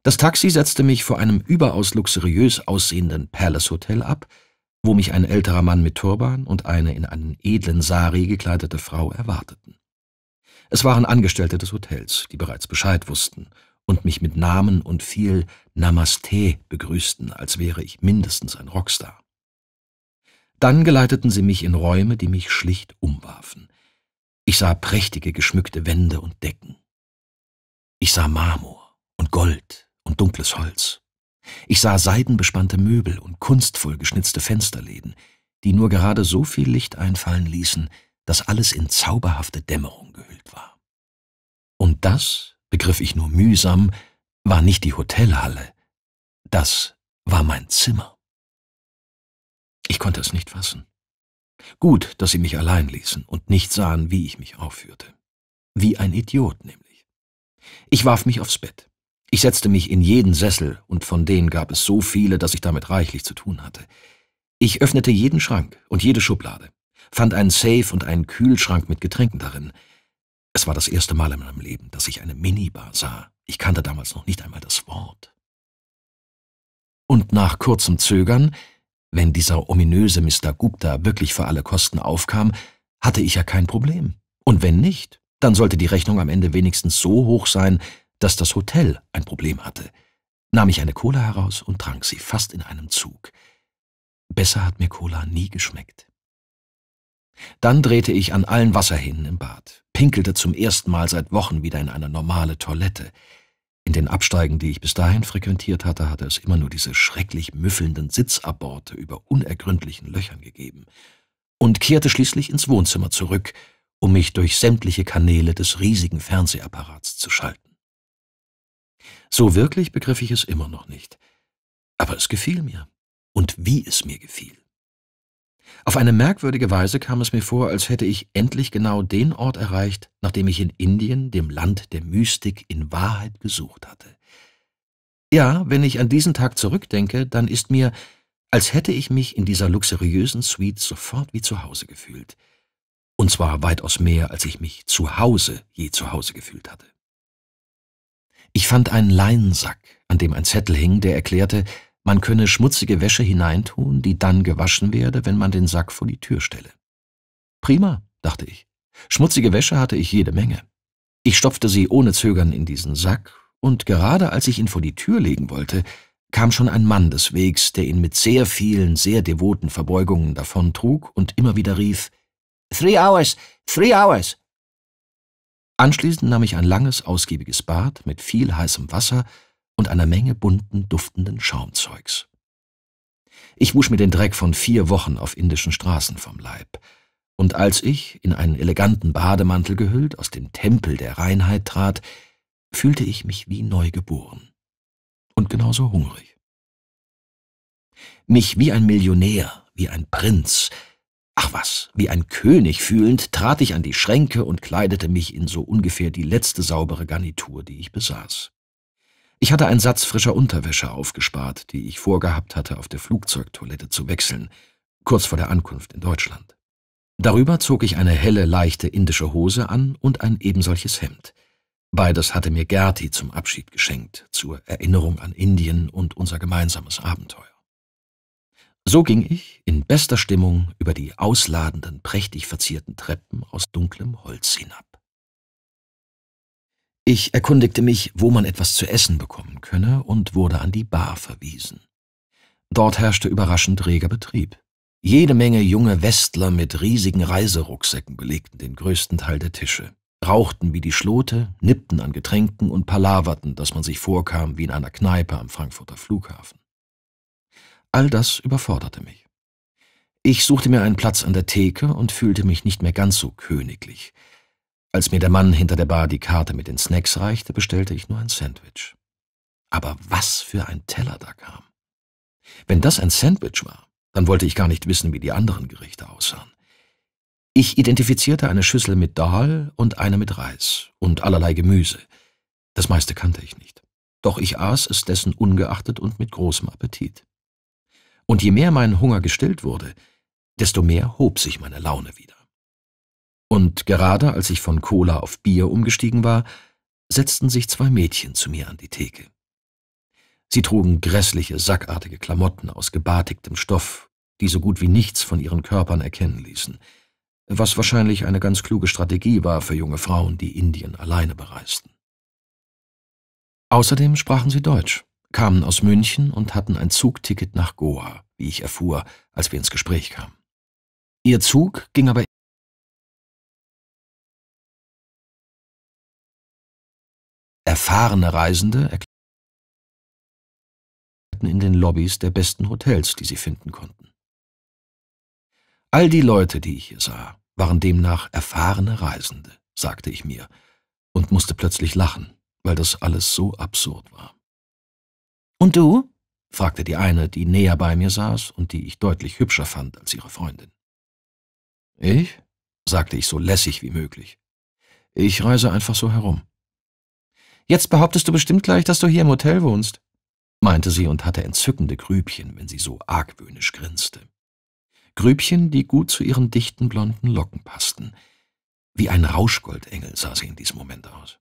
Das Taxi setzte mich vor einem überaus luxuriös aussehenden Palace Hotel ab, wo mich ein älterer Mann mit Turban und eine in einen edlen Sari gekleidete Frau erwarteten. Es waren Angestellte des Hotels, die bereits Bescheid wussten und mich mit Namen und viel Namaste begrüßten, als wäre ich mindestens ein Rockstar. Dann geleiteten sie mich in Räume, die mich schlicht umwarfen. Ich sah prächtige geschmückte Wände und Decken. Ich sah Marmor und Gold und dunkles Holz. Ich sah seidenbespannte Möbel und kunstvoll geschnitzte Fensterläden, die nur gerade so viel Licht einfallen ließen, dass alles in zauberhafte Dämmerung war. Und das, begriff ich nur mühsam, war nicht die Hotelhalle, das war mein Zimmer. Ich konnte es nicht fassen. Gut, dass sie mich allein ließen und nicht sahen, wie ich mich aufführte. Wie ein Idiot nämlich. Ich warf mich aufs Bett. Ich setzte mich in jeden Sessel, und von denen gab es so viele, dass ich damit reichlich zu tun hatte. Ich öffnete jeden Schrank und jede Schublade, fand einen Safe und einen Kühlschrank mit Getränken darin. Es war das erste Mal in meinem Leben, dass ich eine Minibar sah. Ich kannte damals noch nicht einmal das Wort. Und nach kurzem Zögern, wenn dieser ominöse Mr. Gupta wirklich für alle Kosten aufkam, hatte ich ja kein Problem. Und wenn nicht, dann sollte die Rechnung am Ende wenigstens so hoch sein, dass das Hotel ein Problem hatte. Nahm ich eine Cola heraus und trank sie fast in einem Zug. Besser hat mir Cola nie geschmeckt. Dann drehte ich an allen Wasserhähnen im Bad, pinkelte zum ersten Mal seit Wochen wieder in eine normale Toilette. In den Absteigen, die ich bis dahin frequentiert hatte, hatte es immer nur diese schrecklich müffelnden Sitzaborte über unergründlichen Löchern gegeben und kehrte schließlich ins Wohnzimmer zurück, um mich durch sämtliche Kanäle des riesigen Fernsehapparats zu schalten. So wirklich begriff ich es immer noch nicht, aber es gefiel mir und wie es mir gefiel. Auf eine merkwürdige Weise kam es mir vor, als hätte ich endlich genau den Ort erreicht, nach dem ich in Indien, dem Land der Mystik, in Wahrheit gesucht hatte. Ja, wenn ich an diesen Tag zurückdenke, dann ist mir, als hätte ich mich in dieser luxuriösen Suite sofort wie zu Hause gefühlt. Und zwar weitaus mehr, als ich mich zu Hause je zu Hause gefühlt hatte. Ich fand einen Leinensack, an dem ein Zettel hing, der erklärte, man könne schmutzige Wäsche hineintun, die dann gewaschen werde, wenn man den Sack vor die Tür stelle. Prima, dachte ich. Schmutzige Wäsche hatte ich jede Menge. Ich stopfte sie ohne Zögern in diesen Sack, und gerade als ich ihn vor die Tür legen wollte, kam schon ein Mann des Wegs, der ihn mit sehr vielen, sehr devoten Verbeugungen davontrug und immer wieder rief Three hours, three hours. Anschließend nahm ich ein langes, ausgiebiges Bad mit viel heißem Wasser und einer Menge bunten, duftenden Schaumzeugs. Ich wusch mir den Dreck von vier Wochen auf indischen Straßen vom Leib, und als ich, in einen eleganten Bademantel gehüllt, aus dem Tempel der Reinheit trat, fühlte ich mich wie neugeboren und genauso hungrig. Mich wie ein Millionär, wie ein Prinz, ach was, wie ein König fühlend, trat ich an die Schränke und kleidete mich in so ungefähr die letzte saubere Garnitur, die ich besaß. Ich hatte einen Satz frischer Unterwäsche aufgespart, die ich vorgehabt hatte, auf der Flugzeugtoilette zu wechseln, kurz vor der Ankunft in Deutschland. Darüber zog ich eine helle, leichte indische Hose an und ein ebensolches Hemd. Beides hatte mir Gerti zum Abschied geschenkt, zur Erinnerung an Indien und unser gemeinsames Abenteuer. So ging ich in bester Stimmung über die ausladenden, prächtig verzierten Treppen aus dunklem Holz hinab. Ich erkundigte mich, wo man etwas zu essen bekommen könne und wurde an die Bar verwiesen. Dort herrschte überraschend reger Betrieb. Jede Menge junge Westler mit riesigen Reiserucksäcken belegten den größten Teil der Tische, rauchten wie die Schlote, nippten an Getränken und palaverten, dass man sich vorkam wie in einer Kneipe am Frankfurter Flughafen. All das überforderte mich. Ich suchte mir einen Platz an der Theke und fühlte mich nicht mehr ganz so königlich, als mir der Mann hinter der Bar die Karte mit den Snacks reichte, bestellte ich nur ein Sandwich. Aber was für ein Teller da kam. Wenn das ein Sandwich war, dann wollte ich gar nicht wissen, wie die anderen Gerichte aussahen. Ich identifizierte eine Schüssel mit Dahl und eine mit Reis und allerlei Gemüse. Das meiste kannte ich nicht. Doch ich aß es dessen ungeachtet und mit großem Appetit. Und je mehr mein Hunger gestillt wurde, desto mehr hob sich meine Laune wieder. Und gerade als ich von Cola auf Bier umgestiegen war, setzten sich zwei Mädchen zu mir an die Theke. Sie trugen grässliche, sackartige Klamotten aus gebartigtem Stoff, die so gut wie nichts von ihren Körpern erkennen ließen, was wahrscheinlich eine ganz kluge Strategie war für junge Frauen, die Indien alleine bereisten. Außerdem sprachen sie Deutsch, kamen aus München und hatten ein Zugticket nach Goa, wie ich erfuhr, als wir ins Gespräch kamen. Ihr Zug ging aber Erfahrene Reisende in den Lobbys der besten Hotels, die sie finden konnten. All die Leute, die ich hier sah, waren demnach erfahrene Reisende, sagte ich mir, und musste plötzlich lachen, weil das alles so absurd war. Und du? fragte die eine, die näher bei mir saß und die ich deutlich hübscher fand als ihre Freundin. Ich? sagte ich so lässig wie möglich. Ich reise einfach so herum. Jetzt behauptest du bestimmt gleich, dass du hier im Hotel wohnst, meinte sie und hatte entzückende Grübchen, wenn sie so argwöhnisch grinste. Grübchen, die gut zu ihren dichten blonden Locken passten. Wie ein Rauschgoldengel sah sie in diesem Moment aus.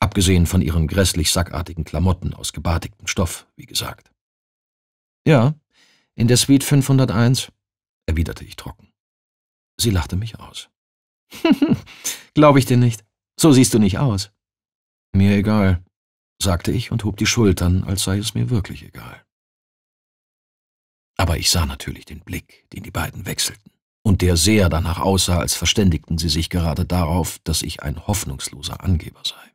Abgesehen von ihren grässlich sackartigen Klamotten aus gebartigtem Stoff, wie gesagt. Ja, in der Suite 501, erwiderte ich trocken. Sie lachte mich aus. Glaube ich dir nicht. So siehst du nicht aus. Mir egal, sagte ich und hob die Schultern, als sei es mir wirklich egal. Aber ich sah natürlich den Blick, den die beiden wechselten, und der sehr danach aussah, als verständigten sie sich gerade darauf, dass ich ein hoffnungsloser Angeber sei.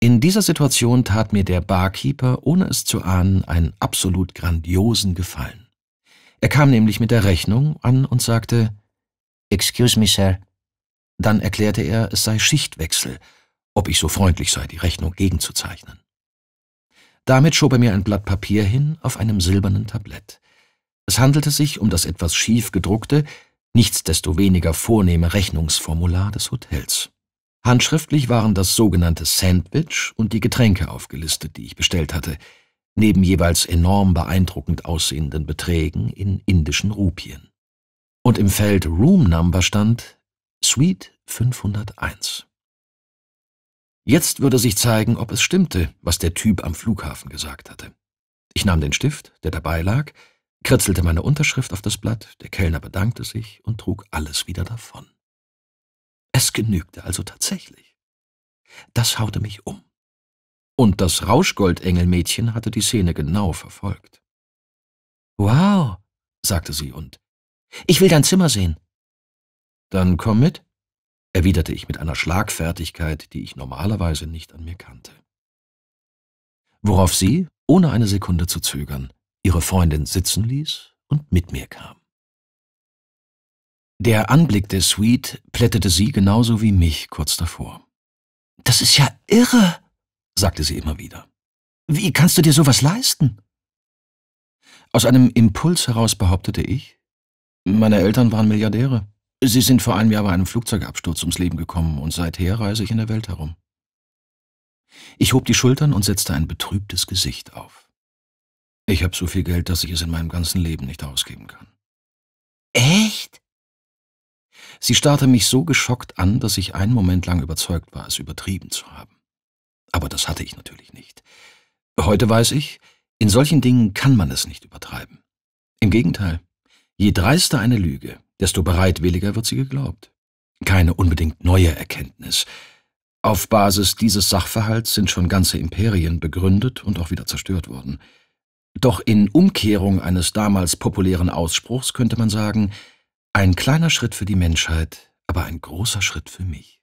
In dieser Situation tat mir der Barkeeper, ohne es zu ahnen, einen absolut grandiosen Gefallen. Er kam nämlich mit der Rechnung an und sagte, Excuse me, Sir. Dann erklärte er, es sei Schichtwechsel, ob ich so freundlich sei, die Rechnung gegenzuzeichnen. Damit schob er mir ein Blatt Papier hin auf einem silbernen Tablett. Es handelte sich um das etwas schief gedruckte, nichtsdestoweniger vornehme Rechnungsformular des Hotels. Handschriftlich waren das sogenannte Sandwich und die Getränke aufgelistet, die ich bestellt hatte, neben jeweils enorm beeindruckend aussehenden Beträgen in indischen Rupien. Und im Feld Room Number stand Suite 501. Jetzt würde sich zeigen, ob es stimmte, was der Typ am Flughafen gesagt hatte. Ich nahm den Stift, der dabei lag, kritzelte meine Unterschrift auf das Blatt, der Kellner bedankte sich und trug alles wieder davon. Es genügte also tatsächlich. Das haute mich um. Und das Rauschgoldengelmädchen hatte die Szene genau verfolgt. Wow, sagte sie und ich will dein Zimmer sehen. Dann komm mit, erwiderte ich mit einer Schlagfertigkeit, die ich normalerweise nicht an mir kannte. Worauf sie, ohne eine Sekunde zu zögern, ihre Freundin sitzen ließ und mit mir kam. Der Anblick der Suite plättete sie genauso wie mich kurz davor. Das ist ja irre, sagte sie immer wieder. Wie kannst du dir sowas leisten? Aus einem Impuls heraus behauptete ich, meine Eltern waren Milliardäre. Sie sind vor einem Jahr bei einem Flugzeugabsturz ums Leben gekommen und seither reise ich in der Welt herum. Ich hob die Schultern und setzte ein betrübtes Gesicht auf. Ich habe so viel Geld, dass ich es in meinem ganzen Leben nicht ausgeben kann. Echt? Sie starrte mich so geschockt an, dass ich einen Moment lang überzeugt war, es übertrieben zu haben. Aber das hatte ich natürlich nicht. Heute weiß ich, in solchen Dingen kann man es nicht übertreiben. Im Gegenteil, je dreister eine Lüge, desto bereitwilliger wird sie geglaubt. Keine unbedingt neue Erkenntnis. Auf Basis dieses Sachverhalts sind schon ganze Imperien begründet und auch wieder zerstört worden. Doch in Umkehrung eines damals populären Ausspruchs könnte man sagen, ein kleiner Schritt für die Menschheit, aber ein großer Schritt für mich.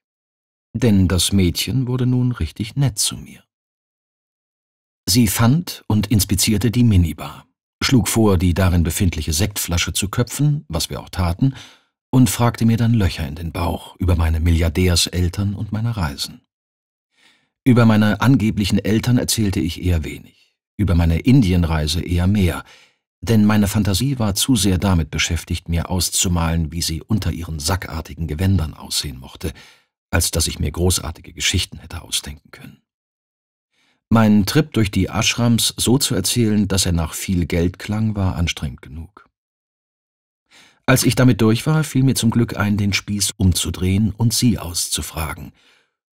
Denn das Mädchen wurde nun richtig nett zu mir. Sie fand und inspizierte die Minibar, schlug vor, die darin befindliche Sektflasche zu köpfen, was wir auch taten, und fragte mir dann Löcher in den Bauch über meine Milliardärseltern und meine Reisen. Über meine angeblichen Eltern erzählte ich eher wenig, über meine Indienreise eher mehr, denn meine Fantasie war zu sehr damit beschäftigt, mir auszumalen, wie sie unter ihren sackartigen Gewändern aussehen mochte, als dass ich mir großartige Geschichten hätte ausdenken können. Mein Trip durch die Ashrams so zu erzählen, dass er nach viel Geld klang, war anstrengend genug. Als ich damit durch war, fiel mir zum Glück ein, den Spieß umzudrehen und sie auszufragen,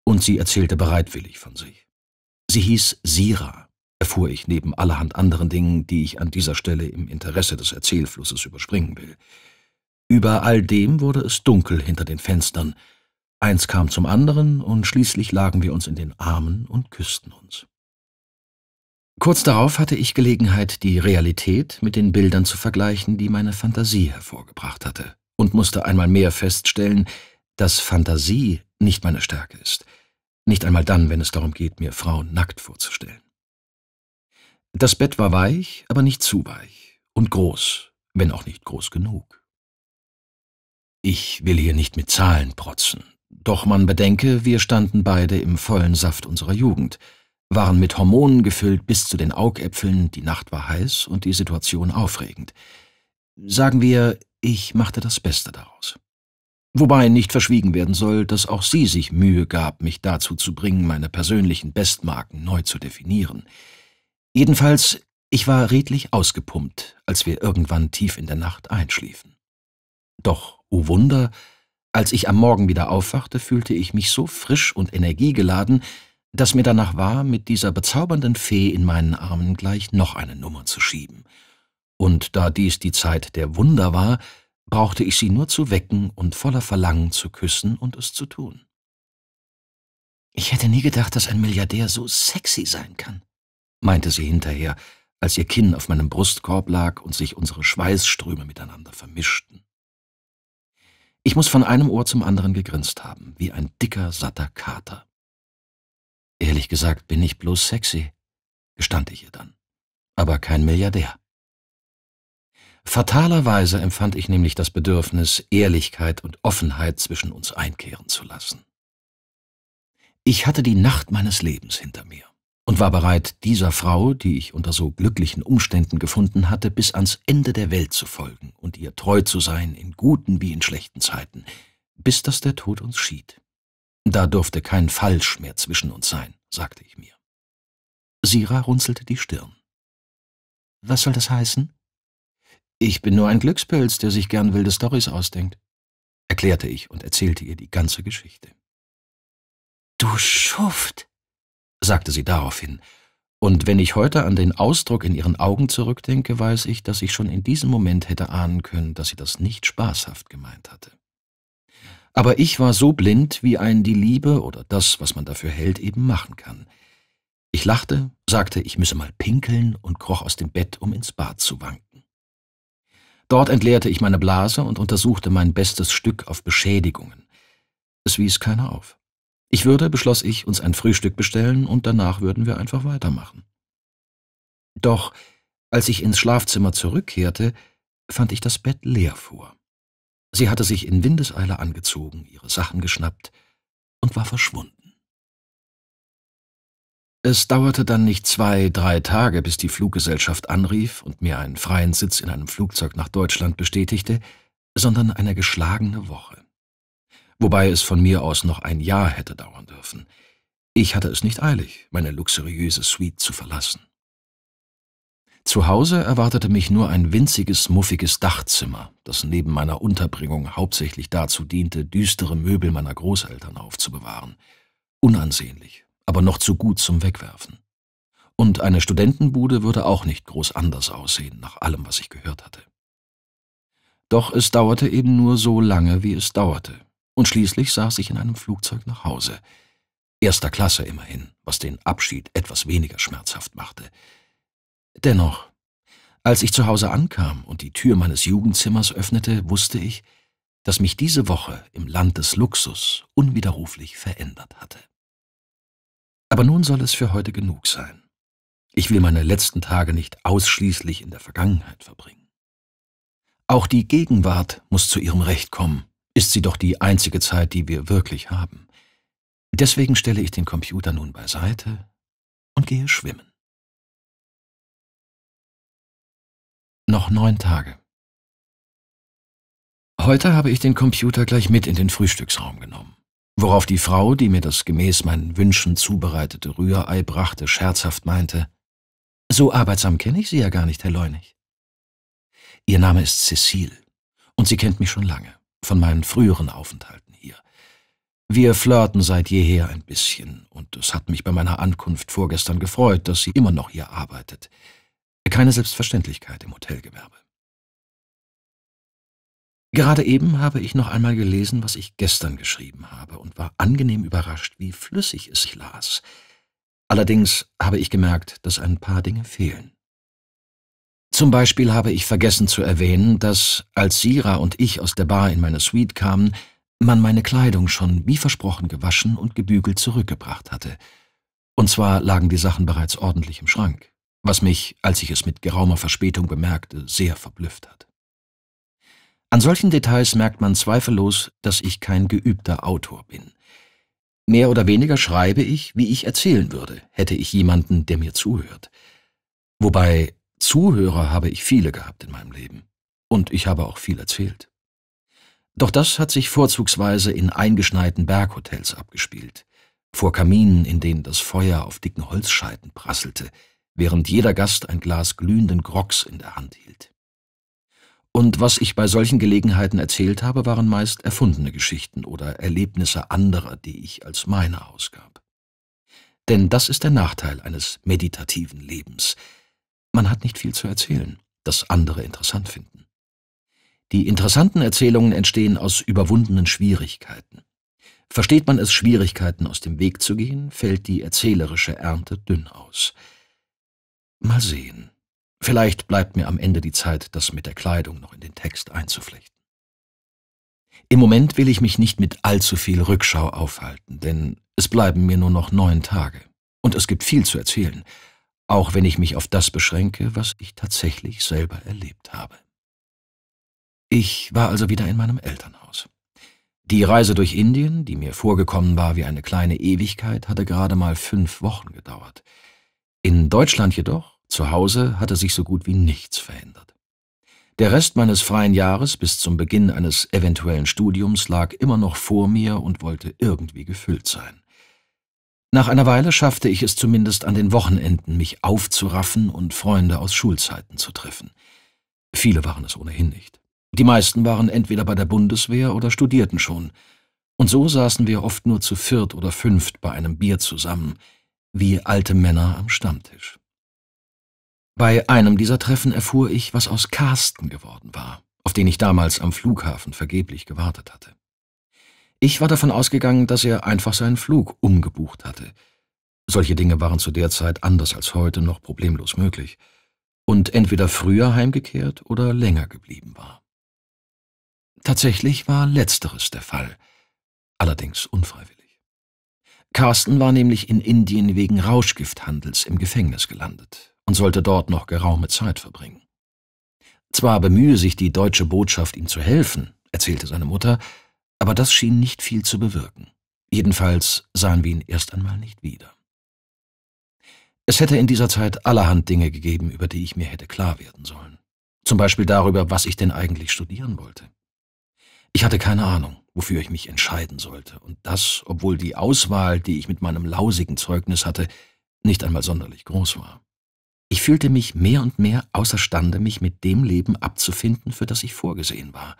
und sie erzählte bereitwillig von sich. Sie hieß Sira erfuhr ich neben allerhand anderen Dingen, die ich an dieser Stelle im Interesse des Erzählflusses überspringen will. Über all dem wurde es dunkel hinter den Fenstern. Eins kam zum anderen, und schließlich lagen wir uns in den Armen und küssten uns. Kurz darauf hatte ich Gelegenheit, die Realität mit den Bildern zu vergleichen, die meine Fantasie hervorgebracht hatte, und musste einmal mehr feststellen, dass Fantasie nicht meine Stärke ist, nicht einmal dann, wenn es darum geht, mir Frauen nackt vorzustellen. Das Bett war weich, aber nicht zu weich, und groß, wenn auch nicht groß genug. Ich will hier nicht mit Zahlen protzen, doch man bedenke, wir standen beide im vollen Saft unserer Jugend, waren mit Hormonen gefüllt bis zu den Augäpfeln, die Nacht war heiß und die Situation aufregend. Sagen wir, ich machte das Beste daraus. Wobei nicht verschwiegen werden soll, dass auch sie sich Mühe gab, mich dazu zu bringen, meine persönlichen Bestmarken neu zu definieren. Jedenfalls, ich war redlich ausgepumpt, als wir irgendwann tief in der Nacht einschliefen. Doch, o oh Wunder, als ich am Morgen wieder aufwachte, fühlte ich mich so frisch und energiegeladen, dass mir danach war, mit dieser bezaubernden Fee in meinen Armen gleich noch eine Nummer zu schieben. Und da dies die Zeit der Wunder war, brauchte ich sie nur zu wecken und voller Verlangen zu küssen und es zu tun. Ich hätte nie gedacht, dass ein Milliardär so sexy sein kann, meinte sie hinterher, als ihr Kinn auf meinem Brustkorb lag und sich unsere Schweißströme miteinander vermischten. Ich muss von einem Ohr zum anderen gegrinst haben, wie ein dicker, satter Kater. Ehrlich gesagt bin ich bloß sexy, gestand ich ihr dann, aber kein Milliardär. Fatalerweise empfand ich nämlich das Bedürfnis, Ehrlichkeit und Offenheit zwischen uns einkehren zu lassen. Ich hatte die Nacht meines Lebens hinter mir und war bereit, dieser Frau, die ich unter so glücklichen Umständen gefunden hatte, bis ans Ende der Welt zu folgen und ihr treu zu sein, in guten wie in schlechten Zeiten, bis dass der Tod uns schied. Da durfte kein Falsch mehr zwischen uns sein, sagte ich mir. Sira runzelte die Stirn. Was soll das heißen? Ich bin nur ein Glückspilz, der sich gern wilde Storys ausdenkt, erklärte ich und erzählte ihr die ganze Geschichte. Du Schuft, sagte sie daraufhin, und wenn ich heute an den Ausdruck in ihren Augen zurückdenke, weiß ich, dass ich schon in diesem Moment hätte ahnen können, dass sie das nicht spaßhaft gemeint hatte. Aber ich war so blind, wie ein die Liebe oder das, was man dafür hält, eben machen kann. Ich lachte, sagte, ich müsse mal pinkeln und kroch aus dem Bett, um ins Bad zu wanken. Dort entleerte ich meine Blase und untersuchte mein bestes Stück auf Beschädigungen. Es wies keiner auf. Ich würde, beschloss ich, uns ein Frühstück bestellen und danach würden wir einfach weitermachen. Doch als ich ins Schlafzimmer zurückkehrte, fand ich das Bett leer vor. Sie hatte sich in Windeseile angezogen, ihre Sachen geschnappt und war verschwunden. Es dauerte dann nicht zwei, drei Tage, bis die Fluggesellschaft anrief und mir einen freien Sitz in einem Flugzeug nach Deutschland bestätigte, sondern eine geschlagene Woche. Wobei es von mir aus noch ein Jahr hätte dauern dürfen. Ich hatte es nicht eilig, meine luxuriöse Suite zu verlassen. Zu Hause erwartete mich nur ein winziges, muffiges Dachzimmer, das neben meiner Unterbringung hauptsächlich dazu diente, düstere Möbel meiner Großeltern aufzubewahren. Unansehnlich, aber noch zu gut zum Wegwerfen. Und eine Studentenbude würde auch nicht groß anders aussehen, nach allem, was ich gehört hatte. Doch es dauerte eben nur so lange, wie es dauerte, und schließlich saß ich in einem Flugzeug nach Hause. Erster Klasse immerhin, was den Abschied etwas weniger schmerzhaft machte. Dennoch, als ich zu Hause ankam und die Tür meines Jugendzimmers öffnete, wusste ich, dass mich diese Woche im Land des Luxus unwiderruflich verändert hatte. Aber nun soll es für heute genug sein. Ich will meine letzten Tage nicht ausschließlich in der Vergangenheit verbringen. Auch die Gegenwart muss zu ihrem Recht kommen, ist sie doch die einzige Zeit, die wir wirklich haben. Deswegen stelle ich den Computer nun beiseite und gehe schwimmen. Noch neun Tage. Heute habe ich den Computer gleich mit in den Frühstücksraum genommen, worauf die Frau, die mir das gemäß meinen Wünschen zubereitete Rührei brachte, scherzhaft meinte, so arbeitsam kenne ich Sie ja gar nicht, Herr Leunig. Ihr Name ist Cecile, und sie kennt mich schon lange, von meinen früheren Aufenthalten hier. Wir flirten seit jeher ein bisschen, und es hat mich bei meiner Ankunft vorgestern gefreut, dass sie immer noch hier arbeitet. Keine Selbstverständlichkeit im Hotelgewerbe. Gerade eben habe ich noch einmal gelesen, was ich gestern geschrieben habe, und war angenehm überrascht, wie flüssig es sich las. Allerdings habe ich gemerkt, dass ein paar Dinge fehlen. Zum Beispiel habe ich vergessen zu erwähnen, dass, als Sira und ich aus der Bar in meine Suite kamen, man meine Kleidung schon wie versprochen gewaschen und gebügelt zurückgebracht hatte. Und zwar lagen die Sachen bereits ordentlich im Schrank was mich, als ich es mit geraumer Verspätung bemerkte, sehr verblüfft hat. An solchen Details merkt man zweifellos, dass ich kein geübter Autor bin. Mehr oder weniger schreibe ich, wie ich erzählen würde, hätte ich jemanden, der mir zuhört. Wobei Zuhörer habe ich viele gehabt in meinem Leben. Und ich habe auch viel erzählt. Doch das hat sich vorzugsweise in eingeschneiten Berghotels abgespielt, vor Kaminen, in denen das Feuer auf dicken Holzscheiten prasselte, während jeder Gast ein Glas glühenden Grogs in der Hand hielt. Und was ich bei solchen Gelegenheiten erzählt habe, waren meist erfundene Geschichten oder Erlebnisse anderer, die ich als meine ausgab. Denn das ist der Nachteil eines meditativen Lebens. Man hat nicht viel zu erzählen, das andere interessant finden. Die interessanten Erzählungen entstehen aus überwundenen Schwierigkeiten. Versteht man es, Schwierigkeiten aus dem Weg zu gehen, fällt die erzählerische Ernte dünn aus. Mal sehen. Vielleicht bleibt mir am Ende die Zeit, das mit der Kleidung noch in den Text einzuflechten. Im Moment will ich mich nicht mit allzu viel Rückschau aufhalten, denn es bleiben mir nur noch neun Tage. Und es gibt viel zu erzählen, auch wenn ich mich auf das beschränke, was ich tatsächlich selber erlebt habe. Ich war also wieder in meinem Elternhaus. Die Reise durch Indien, die mir vorgekommen war wie eine kleine Ewigkeit, hatte gerade mal fünf Wochen gedauert. In Deutschland jedoch, zu Hause, hatte sich so gut wie nichts verändert. Der Rest meines freien Jahres bis zum Beginn eines eventuellen Studiums lag immer noch vor mir und wollte irgendwie gefüllt sein. Nach einer Weile schaffte ich es zumindest an den Wochenenden, mich aufzuraffen und Freunde aus Schulzeiten zu treffen. Viele waren es ohnehin nicht. Die meisten waren entweder bei der Bundeswehr oder studierten schon, und so saßen wir oft nur zu viert oder fünft bei einem Bier zusammen, wie alte Männer am Stammtisch. Bei einem dieser Treffen erfuhr ich, was aus Carsten geworden war, auf den ich damals am Flughafen vergeblich gewartet hatte. Ich war davon ausgegangen, dass er einfach seinen Flug umgebucht hatte. Solche Dinge waren zu der Zeit anders als heute noch problemlos möglich und entweder früher heimgekehrt oder länger geblieben war. Tatsächlich war letzteres der Fall, allerdings unfreiwillig. Carsten war nämlich in Indien wegen Rauschgifthandels im Gefängnis gelandet und sollte dort noch geraume Zeit verbringen. Zwar bemühe sich die deutsche Botschaft, ihm zu helfen, erzählte seine Mutter, aber das schien nicht viel zu bewirken. Jedenfalls sahen wir ihn erst einmal nicht wieder. Es hätte in dieser Zeit allerhand Dinge gegeben, über die ich mir hätte klar werden sollen. Zum Beispiel darüber, was ich denn eigentlich studieren wollte. Ich hatte keine Ahnung, wofür ich mich entscheiden sollte, und das, obwohl die Auswahl, die ich mit meinem lausigen Zeugnis hatte, nicht einmal sonderlich groß war. Ich fühlte mich mehr und mehr außerstande, mich mit dem Leben abzufinden, für das ich vorgesehen war.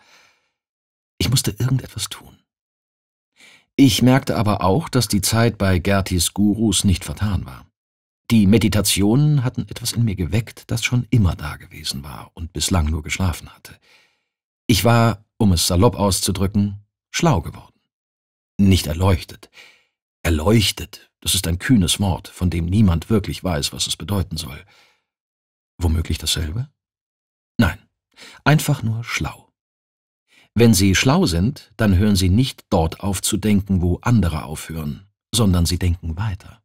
Ich musste irgendetwas tun. Ich merkte aber auch, dass die Zeit bei Gertis Gurus nicht vertan war. Die Meditationen hatten etwas in mir geweckt, das schon immer da gewesen war und bislang nur geschlafen hatte. Ich war um es salopp auszudrücken, schlau geworden. Nicht erleuchtet. Erleuchtet, das ist ein kühnes Wort, von dem niemand wirklich weiß, was es bedeuten soll. Womöglich dasselbe? Nein, einfach nur schlau. Wenn Sie schlau sind, dann hören Sie nicht dort auf zu denken, wo andere aufhören, sondern Sie denken weiter.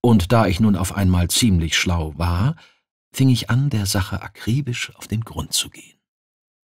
Und da ich nun auf einmal ziemlich schlau war, fing ich an, der Sache akribisch auf den Grund zu gehen.